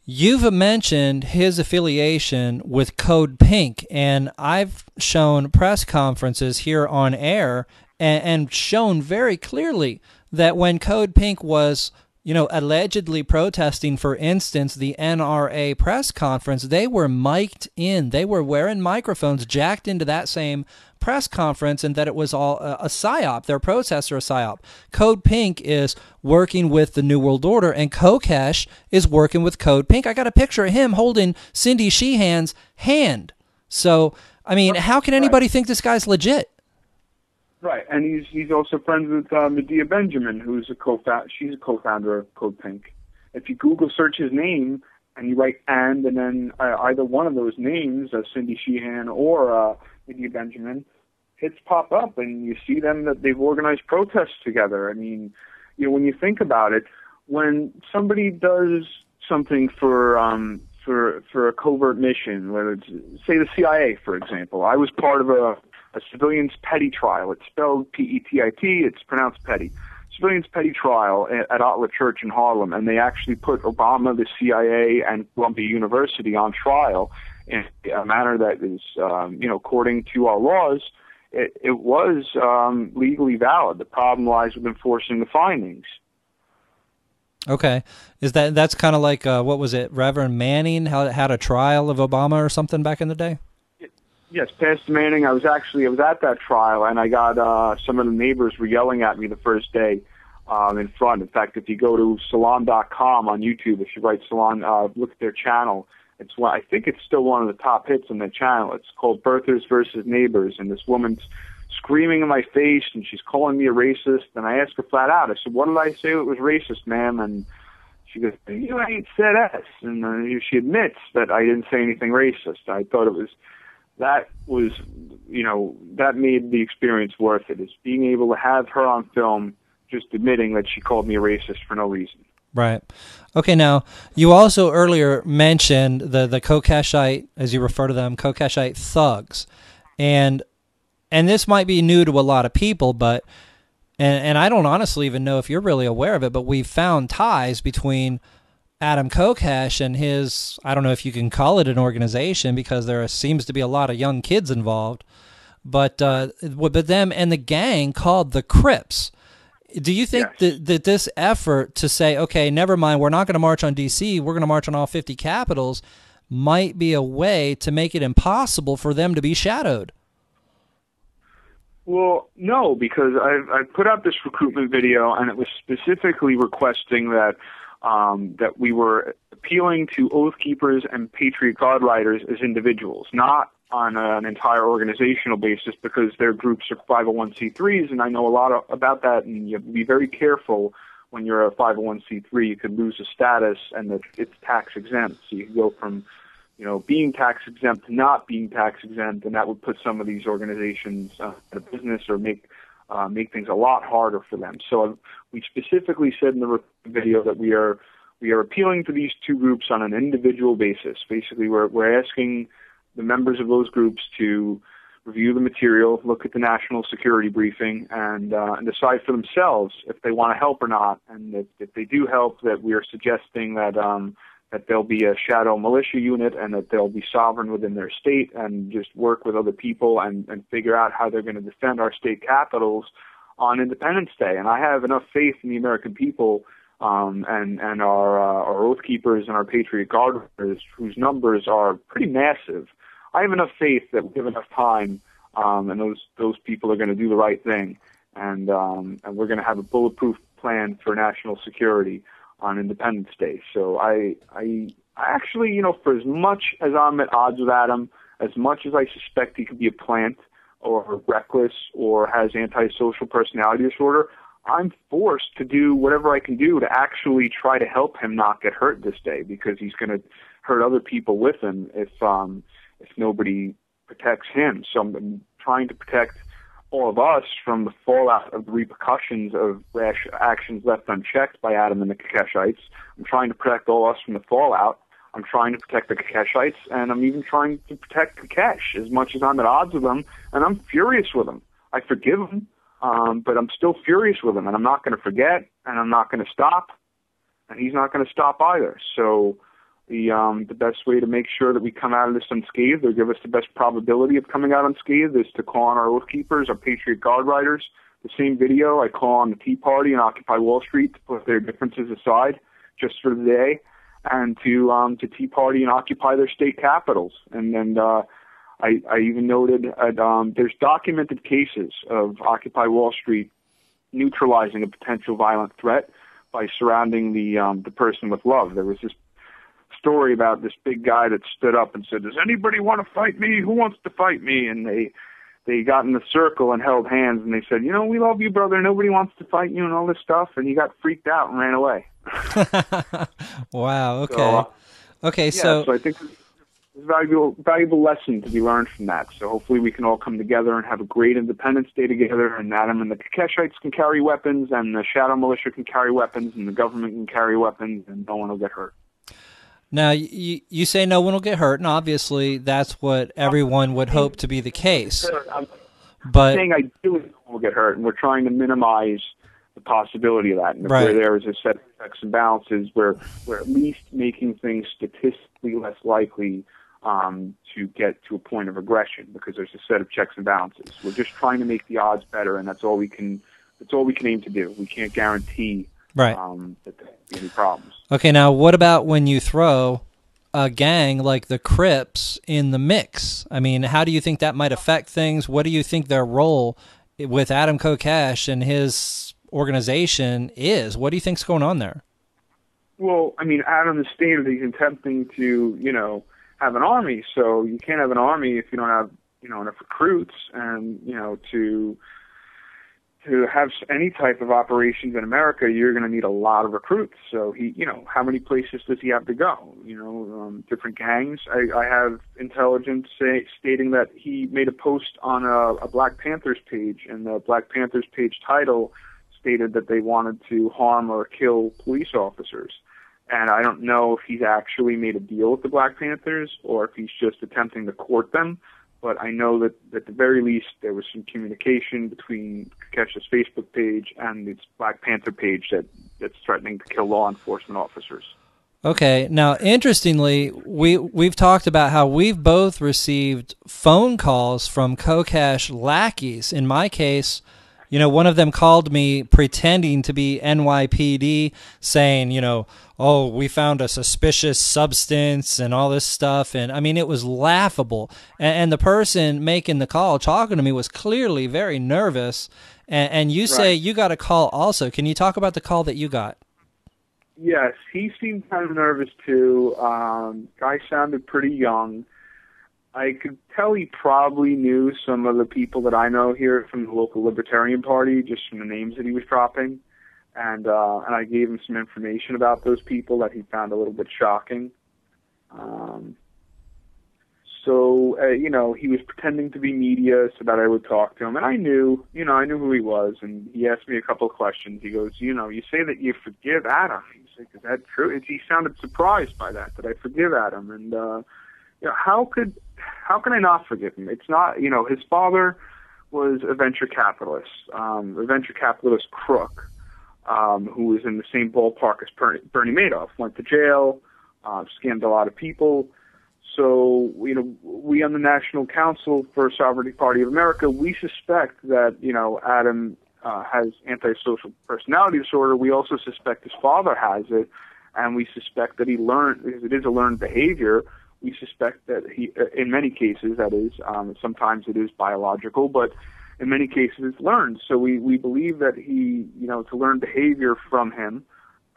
You've mentioned his affiliation with Code Pink, and I've shown press conferences here on air and, and, shown very clearly that when Code Pink was, you know, allegedly protesting, for instance, the NRA press conference, they were mic'd in. They were wearing microphones jacked into that same press conference and that it was all a, a psyop. Their protests are a psyop. Code Pink is working with the New World Order, and Kokesh is working with Code Pink. I got a picture of him holding Cindy Sheehan's hand. So, I mean, how can anybody think this guy's legit? Right, and he's he's also friends with uh, Medea Benjamin, who's a co she's a co-founder of Code Pink. If you Google search his name and you write and and then uh, either one of those names, uh, Cindy Sheehan or uh, Medea Benjamin, hits pop up and you see them that they've organized protests together. I mean, you know, when you think about it, when somebody does something for um, for for a covert mission, whether it's say the CIA, for example, I was part of a, a civilians petty trial. It's spelled P-E-T-I-T. It's pronounced petty. Civilians petty trial at, Otler Church in Harlem, and they actually put Obama, the CIA, and Columbia University on trial in a manner that is, um, you know, according to our laws it, it was um, legally valid. The problem lies with enforcing the findings. Okay, is that that's kind of like uh, what was it, Reverend Manning had had a trial of Obama or something back in the day? Yes, Pastor Manning. I was actually I was at that trial, and I got uh, some of the neighbors were yelling at me the first day um, in front. In fact, if you go to Salon.com on YouTube, if you write Salon, uh, look at their channel it's one. I think it's still one of the top hits on the channel. It's called Birthers versus Neighbors, and this woman's screaming in my face, and she's calling me a racist. And I asked her flat out. I said, "What did I say that was racist, ma'am?" And she goes, "You ain't said S." And uh, she admits that I didn't say anything racist. I thought it was that was, you know, that made the experience worth it. Is being able to have her on film just admitting that she called me a racist for no reason. Right. Okay. Now you also earlier mentioned the the Kokeshite, as you refer to them, Kokeshite thugs, and and this might be new to a lot of people, but and and I don't honestly even know if you're really aware of it, but we've found ties between Adam Kokesh and his I don't know if you can call it an organization because there seems to be a lot of young kids involved, but uh, but them and the gang called the Crips do you think yes. that, that this effort to say, okay, never mind, we're not going to march on D.C., we're going to march on all 50 capitals, might be a way to make it impossible for them to be shadowed? Well, no, because I, I put out this recruitment video, and it was specifically requesting that um, that we were appealing to Oath Keepers and Patriot Guard riders as individuals, not on an entire organizational basis because their groups are 501c3s, and I know a lot of, about that. And you have to be very careful when you're a 501c3. You could lose a status, and that it's tax exempt. So you can go from, you know, being tax exempt to not being tax exempt, and that would put some of these organizations uh, out of business or make uh, make things a lot harder for them. So uh, we specifically said in the video that we are we are appealing to these two groups on an individual basis. Basically, we're we're asking the members of those groups to review the material, look at the national security briefing, and, uh, and decide for themselves if they want to help or not. And if, if they do help, that we are suggesting that um, that there'll be a shadow militia unit and that they'll be sovereign within their state and just work with other people and, and figure out how they're going to defend our state capitals on Independence Day. And I have enough faith in the American people um, and and our uh, our oath keepers and our patriot guarders, whose numbers are pretty massive, I have enough faith that we have enough time, um, and those those people are going to do the right thing, and um, and we're going to have a bulletproof plan for national security. On Independence Day. So I, I, I actually, you know, for as much as I'm at odds with Adam, as much as I suspect he could be a plant or reckless or has antisocial personality disorder, I'm forced to do whatever I can do to actually try to help him not get hurt this day because he's going to hurt other people with him if um if nobody protects him. So I'm trying to protect all of us from the fallout of the repercussions of rash actions left unchecked by Adam and the Kokeshites. I'm trying to protect all of us from the fallout. I'm trying to protect the Kokeshites, and I'm even trying to protect Kokesh as much as I'm at odds with them, and I'm furious with them. I forgive them, um, but I'm still furious with him, and I'm not going to forget, and I'm not going to stop, and he's not going to stop either. So the um, the best way to make sure that we come out of this unscathed or give us the best probability of coming out unscathed is to call on our oath keepers, our Patriot Guard riders. The same video I call on the Tea Party and Occupy Wall Street to put their differences aside just for the day, and to um, to Tea Party and occupy their state capitals. And then uh, I, I even noted um, there's documented cases of Occupy Wall Street neutralizing a potential violent threat by surrounding the um, the person with love. There was this story about this big guy that stood up and said, "Does anybody want to fight me? Who wants to fight me?" And they they got in the circle and held hands and they said, "You know, we love you, brother. Nobody wants to fight you and all this stuff." And he got freaked out and ran away. wow. Okay. So, uh, okay. yeah, so, so I think there's valuable valuable lesson to be learned from that. So hopefully we can all come together and have a great Independence Day together. And Adam and the Kokeshites can carry weapons, and the Shadow Militia can carry weapons, and the government can carry weapons, and no one will get hurt. Now, you, you say no one will get hurt, and obviously that's what everyone would hope to be the case. I'm But saying no one will get hurt, and we're trying to minimize the possibility of that. And if Right. where there is a set of checks and balances, where we're at least making things statistically less likely um, to get to a point of aggression because there's a set of checks and balances. We're just trying to make the odds better, and that's all we can. That's all we can aim to do. We can't guarantee right. um, that there won't be any problems. Okay, now what about when you throw a gang like the Crips in the mix? I mean, how do you think that might affect things? What do you think their role with Adam Kokesh and his organization is? What do you think's going on there? Well, I mean, Adam has stated that he's attempting to, you know, have an army. So you can't have an army if you don't have, you know, enough recruits, and you know, to to have any type of operations in America, you're going to need a lot of recruits. So he, you know, how many places does he have to go? You know, um, different gangs. I, I have intelligence say, stating that he made a post on a, a Black Panthers page, and the Black Panthers page title stated that they wanted to harm or kill police officers. And I don't know if he's actually made a deal with the Black Panthers or if he's just attempting to court them. But I know that at the very least there was some communication between Kokesh's Facebook page and its Black Panther page that, that's threatening to kill law enforcement officers. Okay. Now, interestingly, we we've talked about how we've both received phone calls from Kokesh lackeys. In my case, you know, one of them called me pretending to be NYPD, saying, you know, oh, we found a suspicious substance and all this stuff, and I mean, it was laughable. And, and the person making the call, talking to me, was clearly very nervous. And, and you say Right. you got a call also. Can you talk about the call that you got? Yes, he seemed kind of nervous too. Um, guy sounded pretty young. I could tell he probably knew some of the people that I know here from the local Libertarian Party, just from the names that he was dropping, and uh, and I gave him some information about those people that he found a little bit shocking. Um, so uh, you know, he was pretending to be media so that I would talk to him, and I knew, you know, I knew who he was, and he asked me a couple of questions. He goes, you know, you say that you forgive Adam. He's like, is that true? And he sounded surprised by that, that I forgive Adam, and uh, you know, how could, how can I not forgive him? It's not, you know, his father was a venture capitalist, um, a venture capitalist crook, um, who was in the same ballpark as Bernie, Madoff. Went to jail, uh, scammed a lot of people. So, you know, we on the National Council for Sovereignty Party of America, we suspect that, you know, Adam uh, has antisocial personality disorder. We also suspect his father has it, and we suspect that he learned, because it is a learned behavior, we suspect that he, uh, in many cases, that is, um, sometimes it is biological, but in many cases it's learned. So we, we believe that he, you know, to learn behavior from him,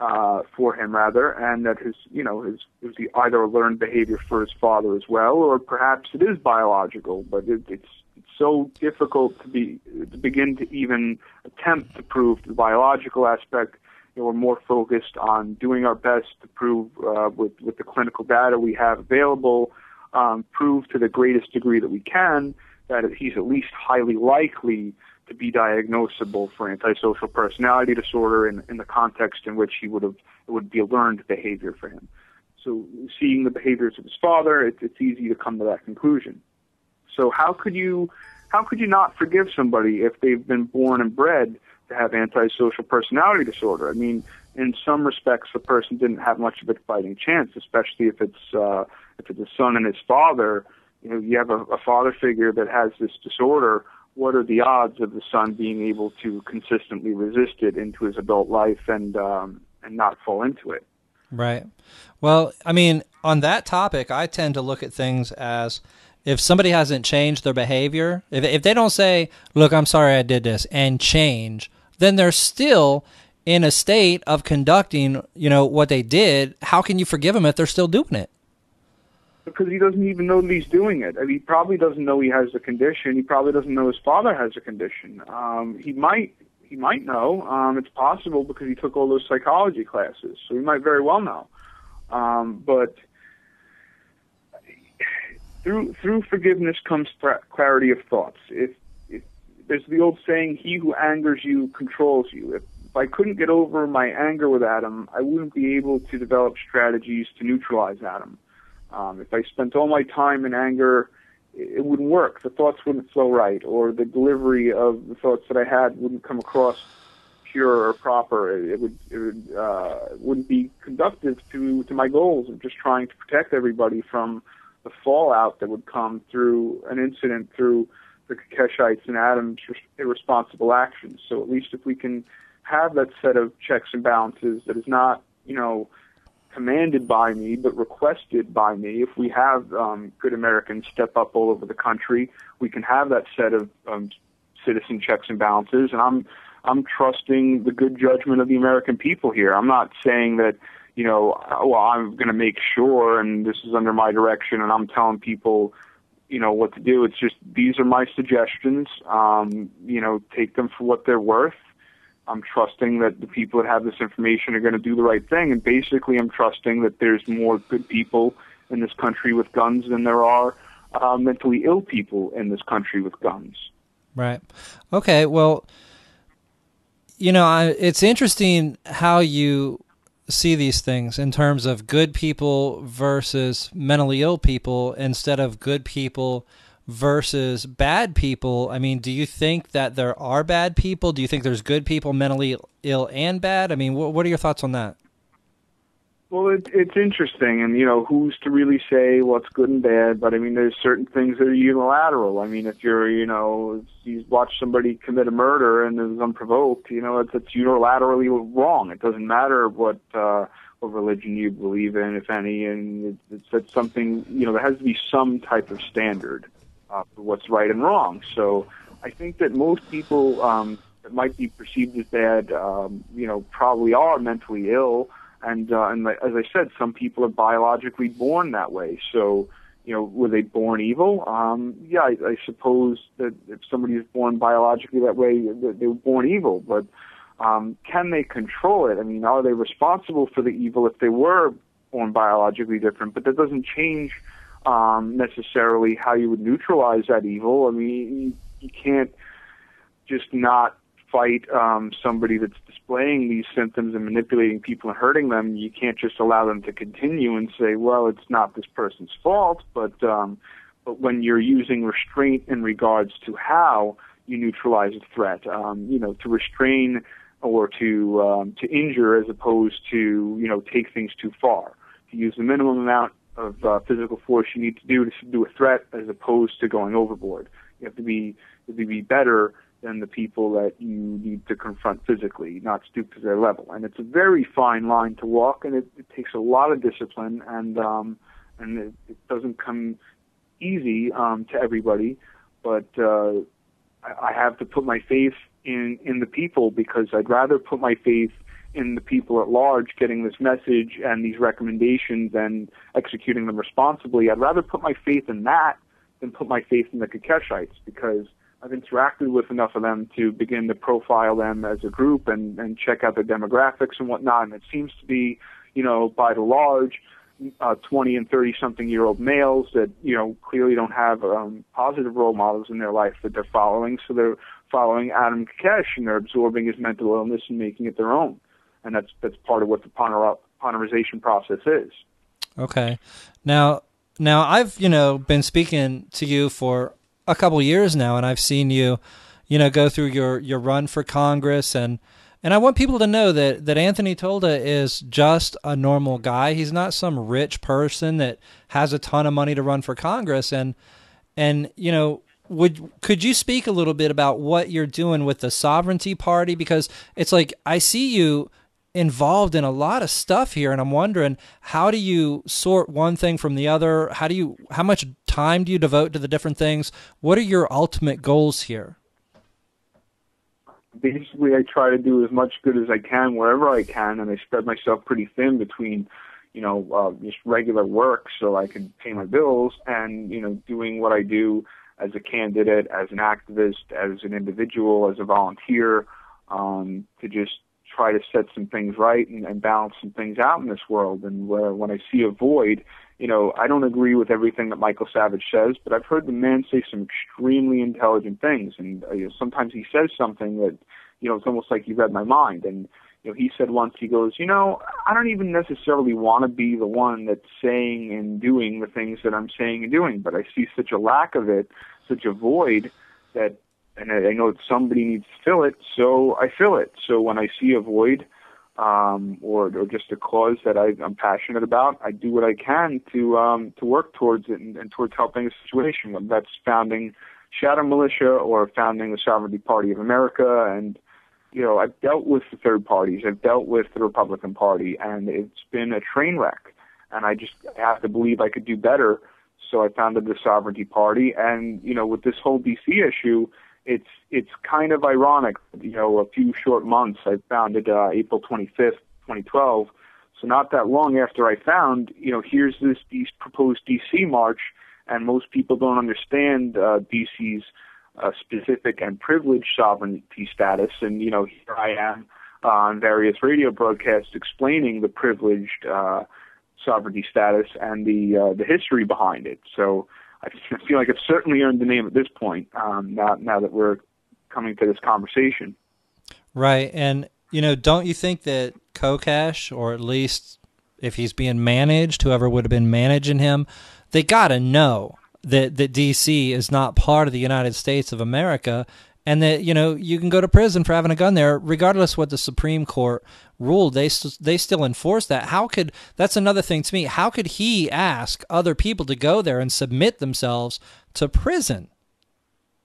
uh, for him rather, and that his, you know, his was either a learned behavior for his father as well, or perhaps it is biological. But it, it's it's so difficult to be to begin to even attempt to prove the biological aspect. You know, we're more focused on doing our best to prove uh, with with the clinical data we have available, um, prove to the greatest degree that we can that he's at least highly likely to be diagnosable for antisocial personality disorder in, in the context in which he would have it would be a learned behavior for him. So seeing the behaviors of his father, it, it's easy to come to that conclusion. So how could you how could you not forgive somebody if they've been born and bred have antisocial personality disorder? I mean, in some respects, the person didn't have much of a fighting chance, especially if it's uh, if it's a son and his father. You know, you have a, a father figure that has this disorder what are the odds of the son being able to consistently resist it into his adult life and um, and not fall into it? Right. Well, I mean, on that topic, I tend to look at things as if somebody hasn't changed their behavior, if if they don't say, "Look, I'm sorry I did this," and change, then they're still in a state of conducting, you know, what they did. How can you forgive them if they're still doing it? because he doesn't even know that he's doing it. I mean, he probably doesn't know he has the condition. He probably doesn't know his father has a condition. Um, he might he might know. Um, it's possible because he took all those psychology classes, so he might very well know. Um, but through through forgiveness comes clarity of thoughts. If there's the old saying, "He who angers you controls you." If, if I couldn't get over my anger with Adam, I wouldn't be able to develop strategies to neutralize Adam. Um, if I spent all my time in anger, it wouldn't work. The thoughts wouldn't flow right, or the delivery of the thoughts that I had wouldn't come across pure or proper. It would it would uh, wouldn't be conductive to to my goals of just trying to protect everybody from the fallout that would come through an incident through the Kokeshites and Adams' irresponsible actions. So at least if we can have that set of checks and balances that is not you know commanded by me, but requested by me. If we have um, good Americans step up all over the country, we can have that set of um, citizen checks and balances. And I'm I'm trusting the good judgment of the American people here. I'm not saying that you know, well, I'm going to make sure, and this is under my direction, and I'm telling people, you know, what to do. It's just these are my suggestions. Um, you know, take them for what they're worth I'm trusting that the people that have this information are going to do the right thing. And basically, I'm trusting that there's more good people in this country with guns than there are uh, mentally ill people in this country with guns. Right. Okay. Well, you know, I, it's interesting how you see these things in terms of good people versus mentally ill people instead of good people versus bad people. I mean, do you think that there are bad people? Do you think there's good people mentally ill and bad? I mean, what, what are your thoughts on that? Well, it, it's interesting, and you know, who's to really say what's good and bad? But I mean, there's certain things that are unilateral. I mean, if you're, you know, you watch somebody commit a murder and it's unprovoked, you know, it's, it's unilaterally wrong. It doesn't matter what uh, what religion you believe in, if any, and it, it's, it's something, you know, there has to be some type of standard uh, for what's right and wrong. So I think that most people um, that might be perceived as bad, um, you know, probably are mentally ill. And, uh, and as I said, some people are biologically born that way. So, you know, were they born evil? Um, yeah, I, I suppose that if somebody is born biologically that way, they were born evil. But um, can they control it? I mean, are they responsible for the evil if they were born biologically different? But that doesn't change um, necessarily how you would neutralize that evil. I mean, you, you can't just not fight um, somebody that's displaying these symptoms and manipulating people and hurting them. You can't just allow them to continue and say, well, it's not this person's fault. But um, but when you're using restraint in regards to how you neutralize a threat, um, you know, to restrain or to um, to injure as opposed to you know take things too far. To use the minimum amount of uh, physical force you need to do to do a threat as opposed to going overboard. You have to be to be better than the people that you need to confront physically, not stoop to their level. And it's a very fine line to walk, and it, it takes a lot of discipline, and um, and it, it doesn't come easy um, to everybody. But uh, I, I have to put my faith in in the people because I'd rather put my faith in the people at large getting this message and these recommendations and executing them responsibly. I'd rather put my faith in that than put my faith in the Kokeshites because I've interacted with enough of them to begin to profile them as a group and, and check out their demographics and whatnot. And it seems to be, you know, by the large, uh, 20 and 30 something year old males that, you know, clearly don't have um, positive role models in their life that they're following. So they're following Adam Kokesh and they're absorbing his mental illness and making it their own. And that's, that's part of what the ponerization process is. Okay. Now, now I've, you know, been speaking to you for a couple years now, and I've seen you, you know, go through your your run for Congress, and and I want people to know that that Anthony Tolda is just a normal guy. He's not some rich person that has a ton of money to run for Congress, and and you know would could you speak a little bit about what you're doing with the sovereignty party because it's like I see you involved in a lot of stuff here and I'm wondering how do you sort one thing from the other? How do you how much time do you devote to the different things? What are your ultimate goals here? Basically I try to do as much good as I can wherever I can and I spread myself pretty thin between you know uh, just regular work so I can pay my bills and you know doing what I do as a candidate as an activist as an individual as a volunteer um, to just try to set some things right and, and balance some things out in this world. And where, when I see a void, you know, I don't agree with everything that Michael Savage says, but I've heard the man say some extremely intelligent things. And uh, you know, sometimes he says something that, you know, it's almost like he read my mind. And you know, he said once, he goes, you know, I don't even necessarily want to be the one that's saying and doing the things that I'm saying and doing, but I see such a lack of it, such a void that and I, I know that somebody needs to fill it, so I fill it. So when I see a void um, or or just a cause that I, I'm passionate about, I do what I can to um, to work towards it and, and towards helping the situation. Whether that's founding Shadow Militia or founding the Sovereignty Party of America, and you know I've dealt with the third parties, I've dealt with the Republican Party, and it's been a train wreck. And I just have to believe I could do better. So I founded the Sovereignty Party, and you know with this whole DC issue it's it's kind of ironic. You know, a few short months. I founded uh, April 25th, 2012. So not that long after I found, you know, here's this proposed DC march, and most people don't understand uh, DC's uh, specific and privileged sovereignty status. And you know, here I am uh, on various radio broadcasts explaining the privileged uh, sovereignty status and the uh, the history behind it. So I feel like it's certainly earned the name at this point. Um, now, now that we're coming to this conversation, right? And you know, don't you think that Kokesh, or at least if he's being managed, whoever would have been managing him, they got to know that that DC is not part of the United States of America and that you know you can go to prison for having a gun there regardless what the supreme court ruled. They they still enforce that. How could that's another thing to me. How could he ask other people to go there and submit themselves to prison?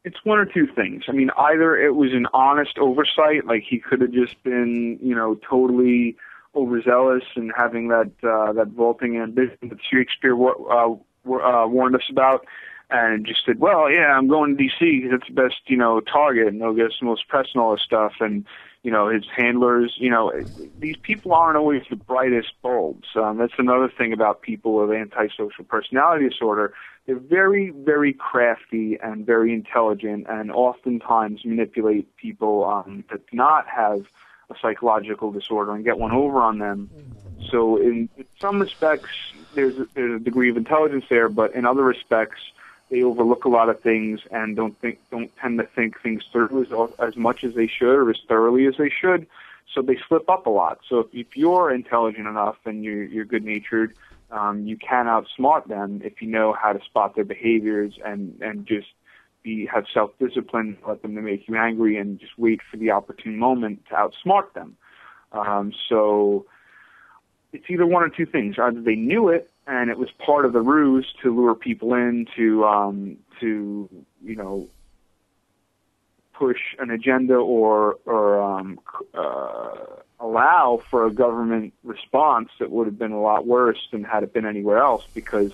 It's one or two things. I mean either it was an honest oversight like he could have just been you know totally overzealous and having that uh, that vaulting ambition that Shakespeare uh, uh, warned us about and just said, "Well, yeah, I'm going to D.C. because it's the best, you know, target, and they'll get us the most press and all this stuff." And you know, his handlers, you know, these people aren't always the brightest bulbs. Um, that's another thing about people with antisocial personality disorder. They're very, very crafty and very intelligent, and oftentimes manipulate people um, that do not have a psychological disorder and get one over on them. So, in some respects, there's a, there's a degree of intelligence there, but in other respects, they overlook a lot of things and don't think don't tend to think things through as as much as they should or as thoroughly as they should. So they slip up a lot. So if, if you're intelligent enough and you're you're good natured, um, you can outsmart them if you know how to spot their behaviors and and just be have self discipline, let them to make you angry, and just wait for the opportune moment to outsmart them. Um, so it's either one or two things: either they knew it and it was part of the ruse to lure people in to um, to you know push an agenda or or um, uh, allow for a government response that would have been a lot worse than had it been anywhere else. Because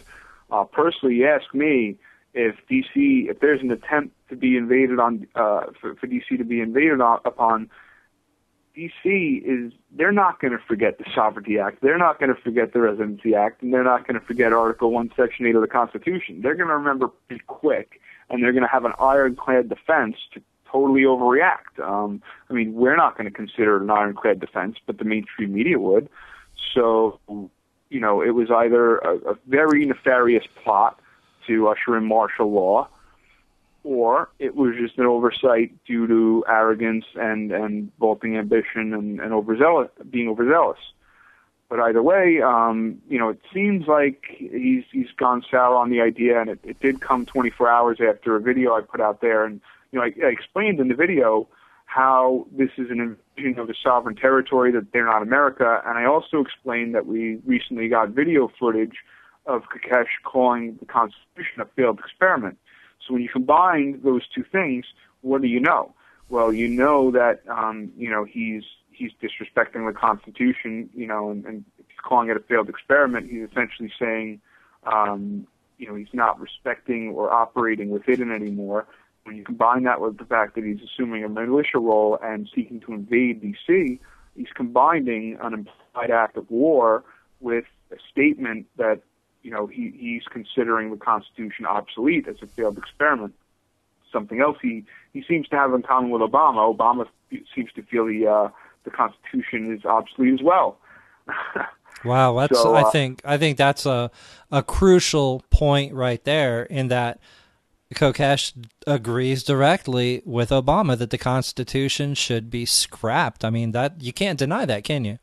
uh, personally, you ask me if DC if there's an attempt to be invaded on uh, for, for DC to be invaded on, upon DC is they're not going to forget the Sovereignty Act. They're not going to forget the Residency Act, and they're not going to forget Article One, Section Eight of the Constitution. They're going to remember pretty quick, and they're going to have an ironclad defense to totally overreact. Um, I mean, we're not going to consider it an ironclad defense, but the mainstream media would. So, you know, it was either a, a very nefarious plot to usher in martial law or it was just an oversight due to arrogance and and vaulting ambition and, and overzealous being overzealous. But either way, um, you know, it seems like he's he's gone sour on the idea, and it, it did come 24 hours after a video I put out there, and you know, I, I explained in the video how this is an invasion of a sovereign territory that they're not America, and I also explained that we recently got video footage of Kokesh calling the Constitution a failed experiment. So when you combine those two things, what do you know? Well, you know that um, you know he's he's disrespecting the Constitution, you know, and, and calling it a failed experiment. He's essentially saying, um, you know, he's not respecting or operating within it anymore. When you combine that with the fact that he's assuming a militia role and seeking to invade D.C., he's combining an implied act of war with a statement that you know, he, he's considering the Constitution obsolete as a failed experiment. Something else he, he seems to have in common with Obama. Obama seems to feel the uh, the Constitution is obsolete as well. wow, that's so, uh, I think I think that's a a crucial point right there. In that Kokesh agrees directly with Obama that the Constitution should be scrapped. I mean that you can't deny that, can you?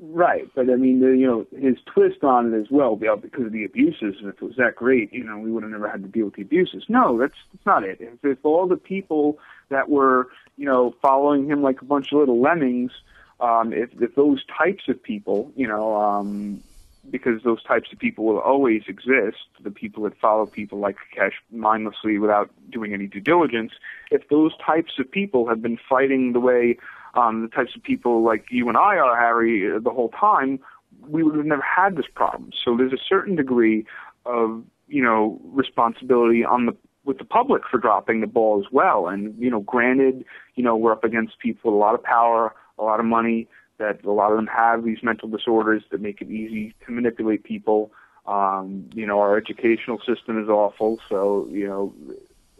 Right, but I mean, the, you know, his twist on it as well, because of the abuses. If it was that great, you know, we would have never had to deal with the abuses. No, that's that's not it. If, if all the people that were, you know, following him like a bunch of little lemmings, um, if if those types of people, you know, um, because those types of people will always exist, the people that follow people like Kokesh mindlessly without doing any due diligence. If those types of people have been fighting the way um, the types of people like you and I are, Harry, uh, the whole time, we would have never had this problem. So there's a certain degree of you know responsibility on the with the public for dropping the ball as well. And you know, granted, you know we're up against people with a lot of power, a lot of money. That a lot of them have these mental disorders that make it easy to manipulate people. Um, you know, our educational system is awful, so you know,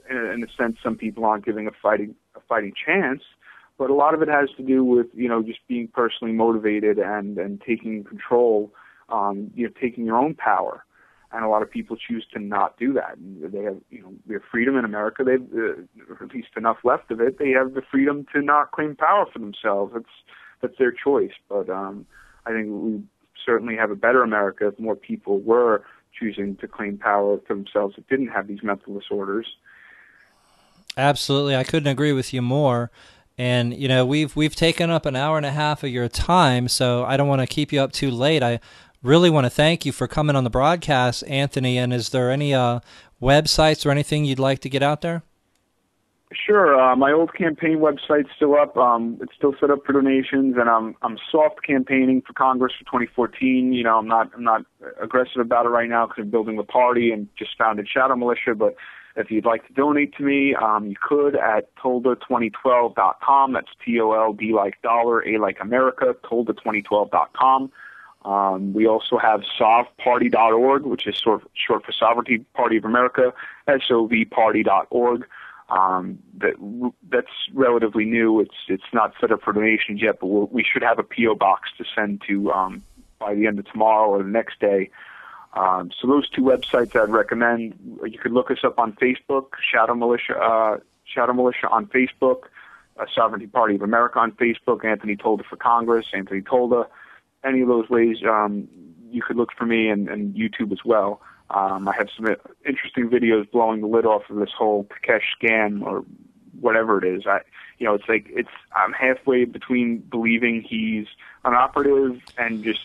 in, in a sense, some people aren't giving a fighting a fighting chance but a lot of it has to do with you know just being personally motivated and and taking control, um, you know, taking your own power. And a lot of people choose to not do that. They have, you know, their freedom in America. They've uh, at least enough left of it. They have the freedom to not claim power for themselves. That's that's their choice. But um, I think we certainly have a better America if more people were choosing to claim power for themselves that didn't have these mental disorders. Absolutely, I couldn't agree with you more. And you know, we've we've taken up an hour and a half of your time, so I don't want to keep you up too late. I really want to thank you for coming on the broadcast, Anthony. And is there any uh, websites or anything you'd like to get out there? Sure. Uh, my old campaign website's still up. Um, it's still set up for donations, and I'm I'm soft campaigning for Congress for 2014. You know, I'm not I'm not aggressive about it right now because I'm building the party and just founded Shadow Militia. But if you'd like to donate to me, um, you could at tolda2012.com. That's T-O-L-D like dollar, A like America, tolda2012.com. Um, we also have sovparty.org, which is short, short for Sovereignty Party of America, sovparty.org. Um, that that's relatively new. It's it's not set up for donations yet, but we'll, we should have a PO box to send to um, by the end of tomorrow or the next day. Um, so those two websites I'd recommend. You could look us up on Facebook, Shadow Militia, uh, Shadow Militia on Facebook, uh, Sovereignty Party of America on Facebook, Anthony Tolda for Congress, Anthony Tolda. Any of those ways, um, you could look for me and, and YouTube as well. Um, I have some interesting videos blowing the lid off of this whole Kokesh scam or whatever it is. I, you know, it's like it's I'm halfway between believing he's an operative and just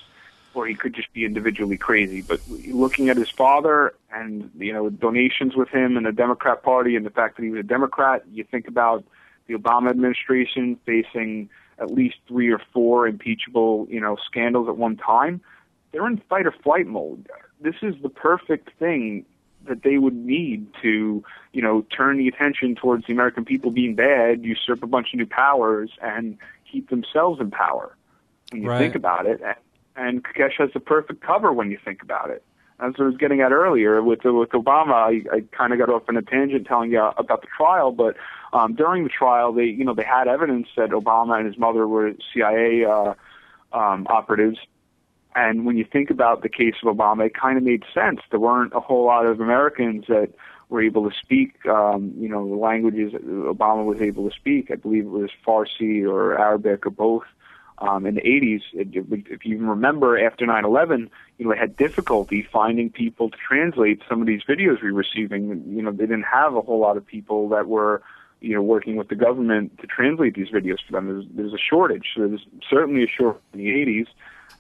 or he could just be individually crazy. But looking at his father and you know donations with him and the Democrat Party and the fact that he was a Democrat, you think about the Obama administration facing at least three or four impeachable you know scandals at one time. They're in fight or flight mode. This is the perfect thing that they would need to, you know, turn the attention towards the American people being bad, usurp a bunch of new powers, and keep themselves in power when you Right. think about it. And, and Kokesh has the perfect cover when you think about it. As I was getting at earlier with with Obama, I, I kind of got off on a tangent telling you about the trial, but um, during the trial, they you know they had evidence that Obama and his mother were CIA uh, um, operatives, and when you think about the case of Obama, it kind of made sense. There weren't a whole lot of Americans that were able to speak, um, you know, the languages Obama was able to speak. I believe it was Farsi or Arabic or both. Um, in the 80s, it, it, if you remember, after 9/11, you know, they had difficulty finding people to translate some of these videos we were receiving. You know, they didn't have a whole lot of people that were, you know, working with the government to translate these videos for them. There's, there's a shortage. So there's certainly a shortage in the 80s.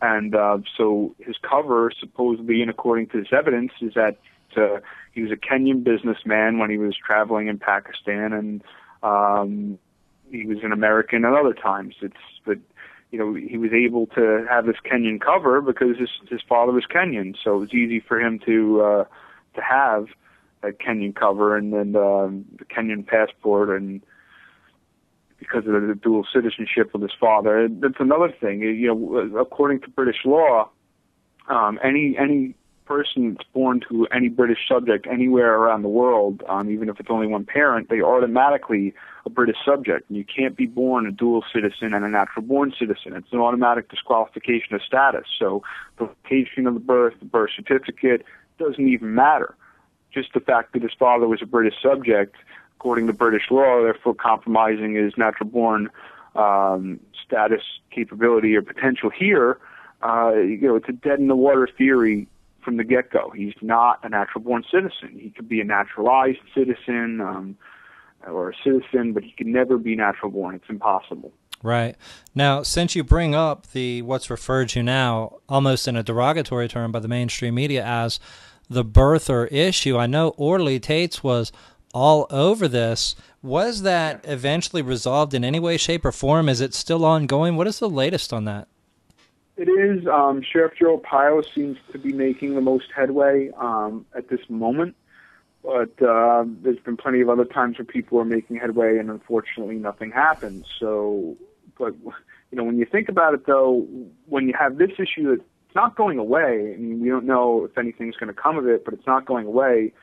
And uh, so his cover, supposedly, and according to this evidence, is that uh, he was a Kenyan businessman when he was traveling in Pakistan, and um, he was an American at other times. It's but you know he was able to have this Kenyan cover because his his father was Kenyan, so it was easy for him to uh, to have a Kenyan cover and then um, the Kenyan passport and because of the dual citizenship with his father. That's another thing. You know, according to British law, um, any any person that's born to any British subject anywhere around the world, um, even if it's only one parent, they are automatically a British subject. And you can't be born a dual citizen and a natural born citizen. It's an automatic disqualification of status. So the location of the birth, the birth certificate, doesn't even matter. Just the fact that his father was a British subject, according to British law, therefore compromising his natural born um, status, capability, or potential here, uh, you know, it's a dead in the water theory from the get go. He's not a natural born citizen. He could be a naturalized citizen um, or a citizen, but he can never be natural born. It's impossible. Right. Now, since you bring up the what's referred to now almost in a derogatory term by the mainstream media as the birther issue, I know Orly Taitz was all over this. Was that eventually resolved in any way, shape, or form? Is it still ongoing? What is the latest on that? It is. Um, Sheriff Joe Arpaio seems to be making the most headway um, at this moment, but uh, there's been plenty of other times where people are making headway, and unfortunately, nothing happens. So, but you know, when you think about it, though, when you have this issue that's not going away, I mean, we don't know if anything's going to come of it, but it's not going away.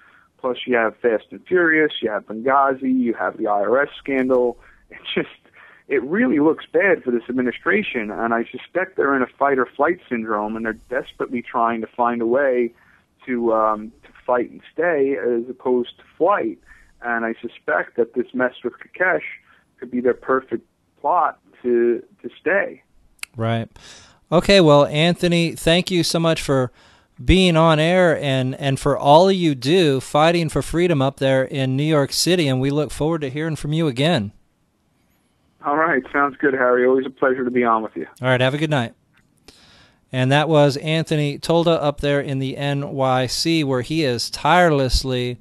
Plus, you have Fast and Furious, you have Benghazi, you have the IRS scandal. It's just it really looks bad for this administration, and I suspect they're in a fight or flight syndrome, and they're desperately trying to find a way to um, to fight and stay as opposed to flight. And I suspect that this mess with Kokesh could be their perfect plot to to stay. Right. Okay. Well, Anthony, thank you so much for being on air and and for all you do fighting for freedom up there in New York City. And we look forward to hearing from you again. All right, sounds good, Harry. Always a pleasure to be on with you. All right, have a good night. And that was Anthony Tolda up there in the NYC, where he is tirelessly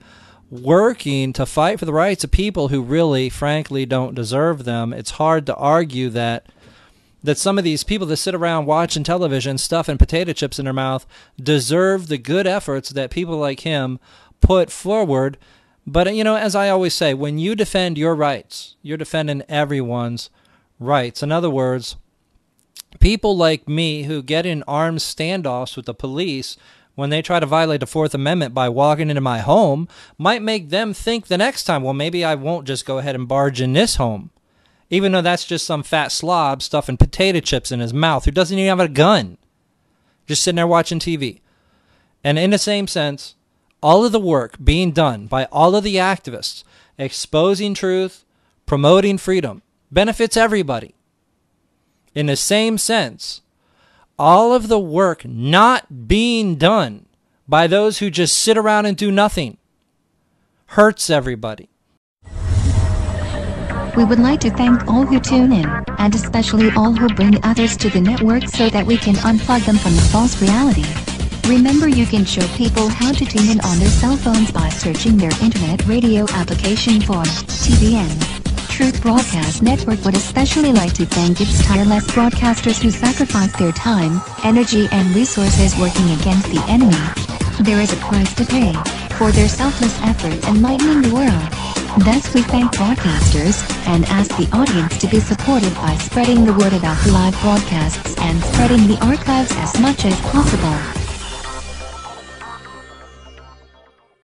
working to fight for the rights of people who really, frankly, don't deserve them. It's hard to argue that that some of these people that sit around watching television, stuffing potato chips in their mouth, deserve the good efforts that people like him put forward. But, you know, as I always say, when you defend your rights, you're defending everyone's rights. In other words, people like me who get in armed standoffs with the police when they try to violate the Fourth Amendment by walking into my home might make them think the next time, well, maybe I won't just go ahead and barge in this home. Even though that's just some fat slob stuffing potato chips in his mouth who doesn't even have a gun, just sitting there watching TV. And in the same sense, all of the work being done by all of the activists exposing truth, promoting freedom, benefits everybody. In the same sense, all of the work not being done by those who just sit around and do nothing hurts everybody. We would like to thank all who tune in, and especially all who bring others to the network so that we can unplug them from the false reality. Remember you can show people how to tune in on their cell phones by searching their internet radio application for TBN. Truth Broadcast Network would especially like to thank its tireless broadcasters who sacrifice their time, energy and resources working against the enemy. There is a price to pay for their selfless effort enlightening the world. Thus we thank broadcasters, and ask the audience to be supported by spreading the word about live broadcasts and spreading the archives as much as possible.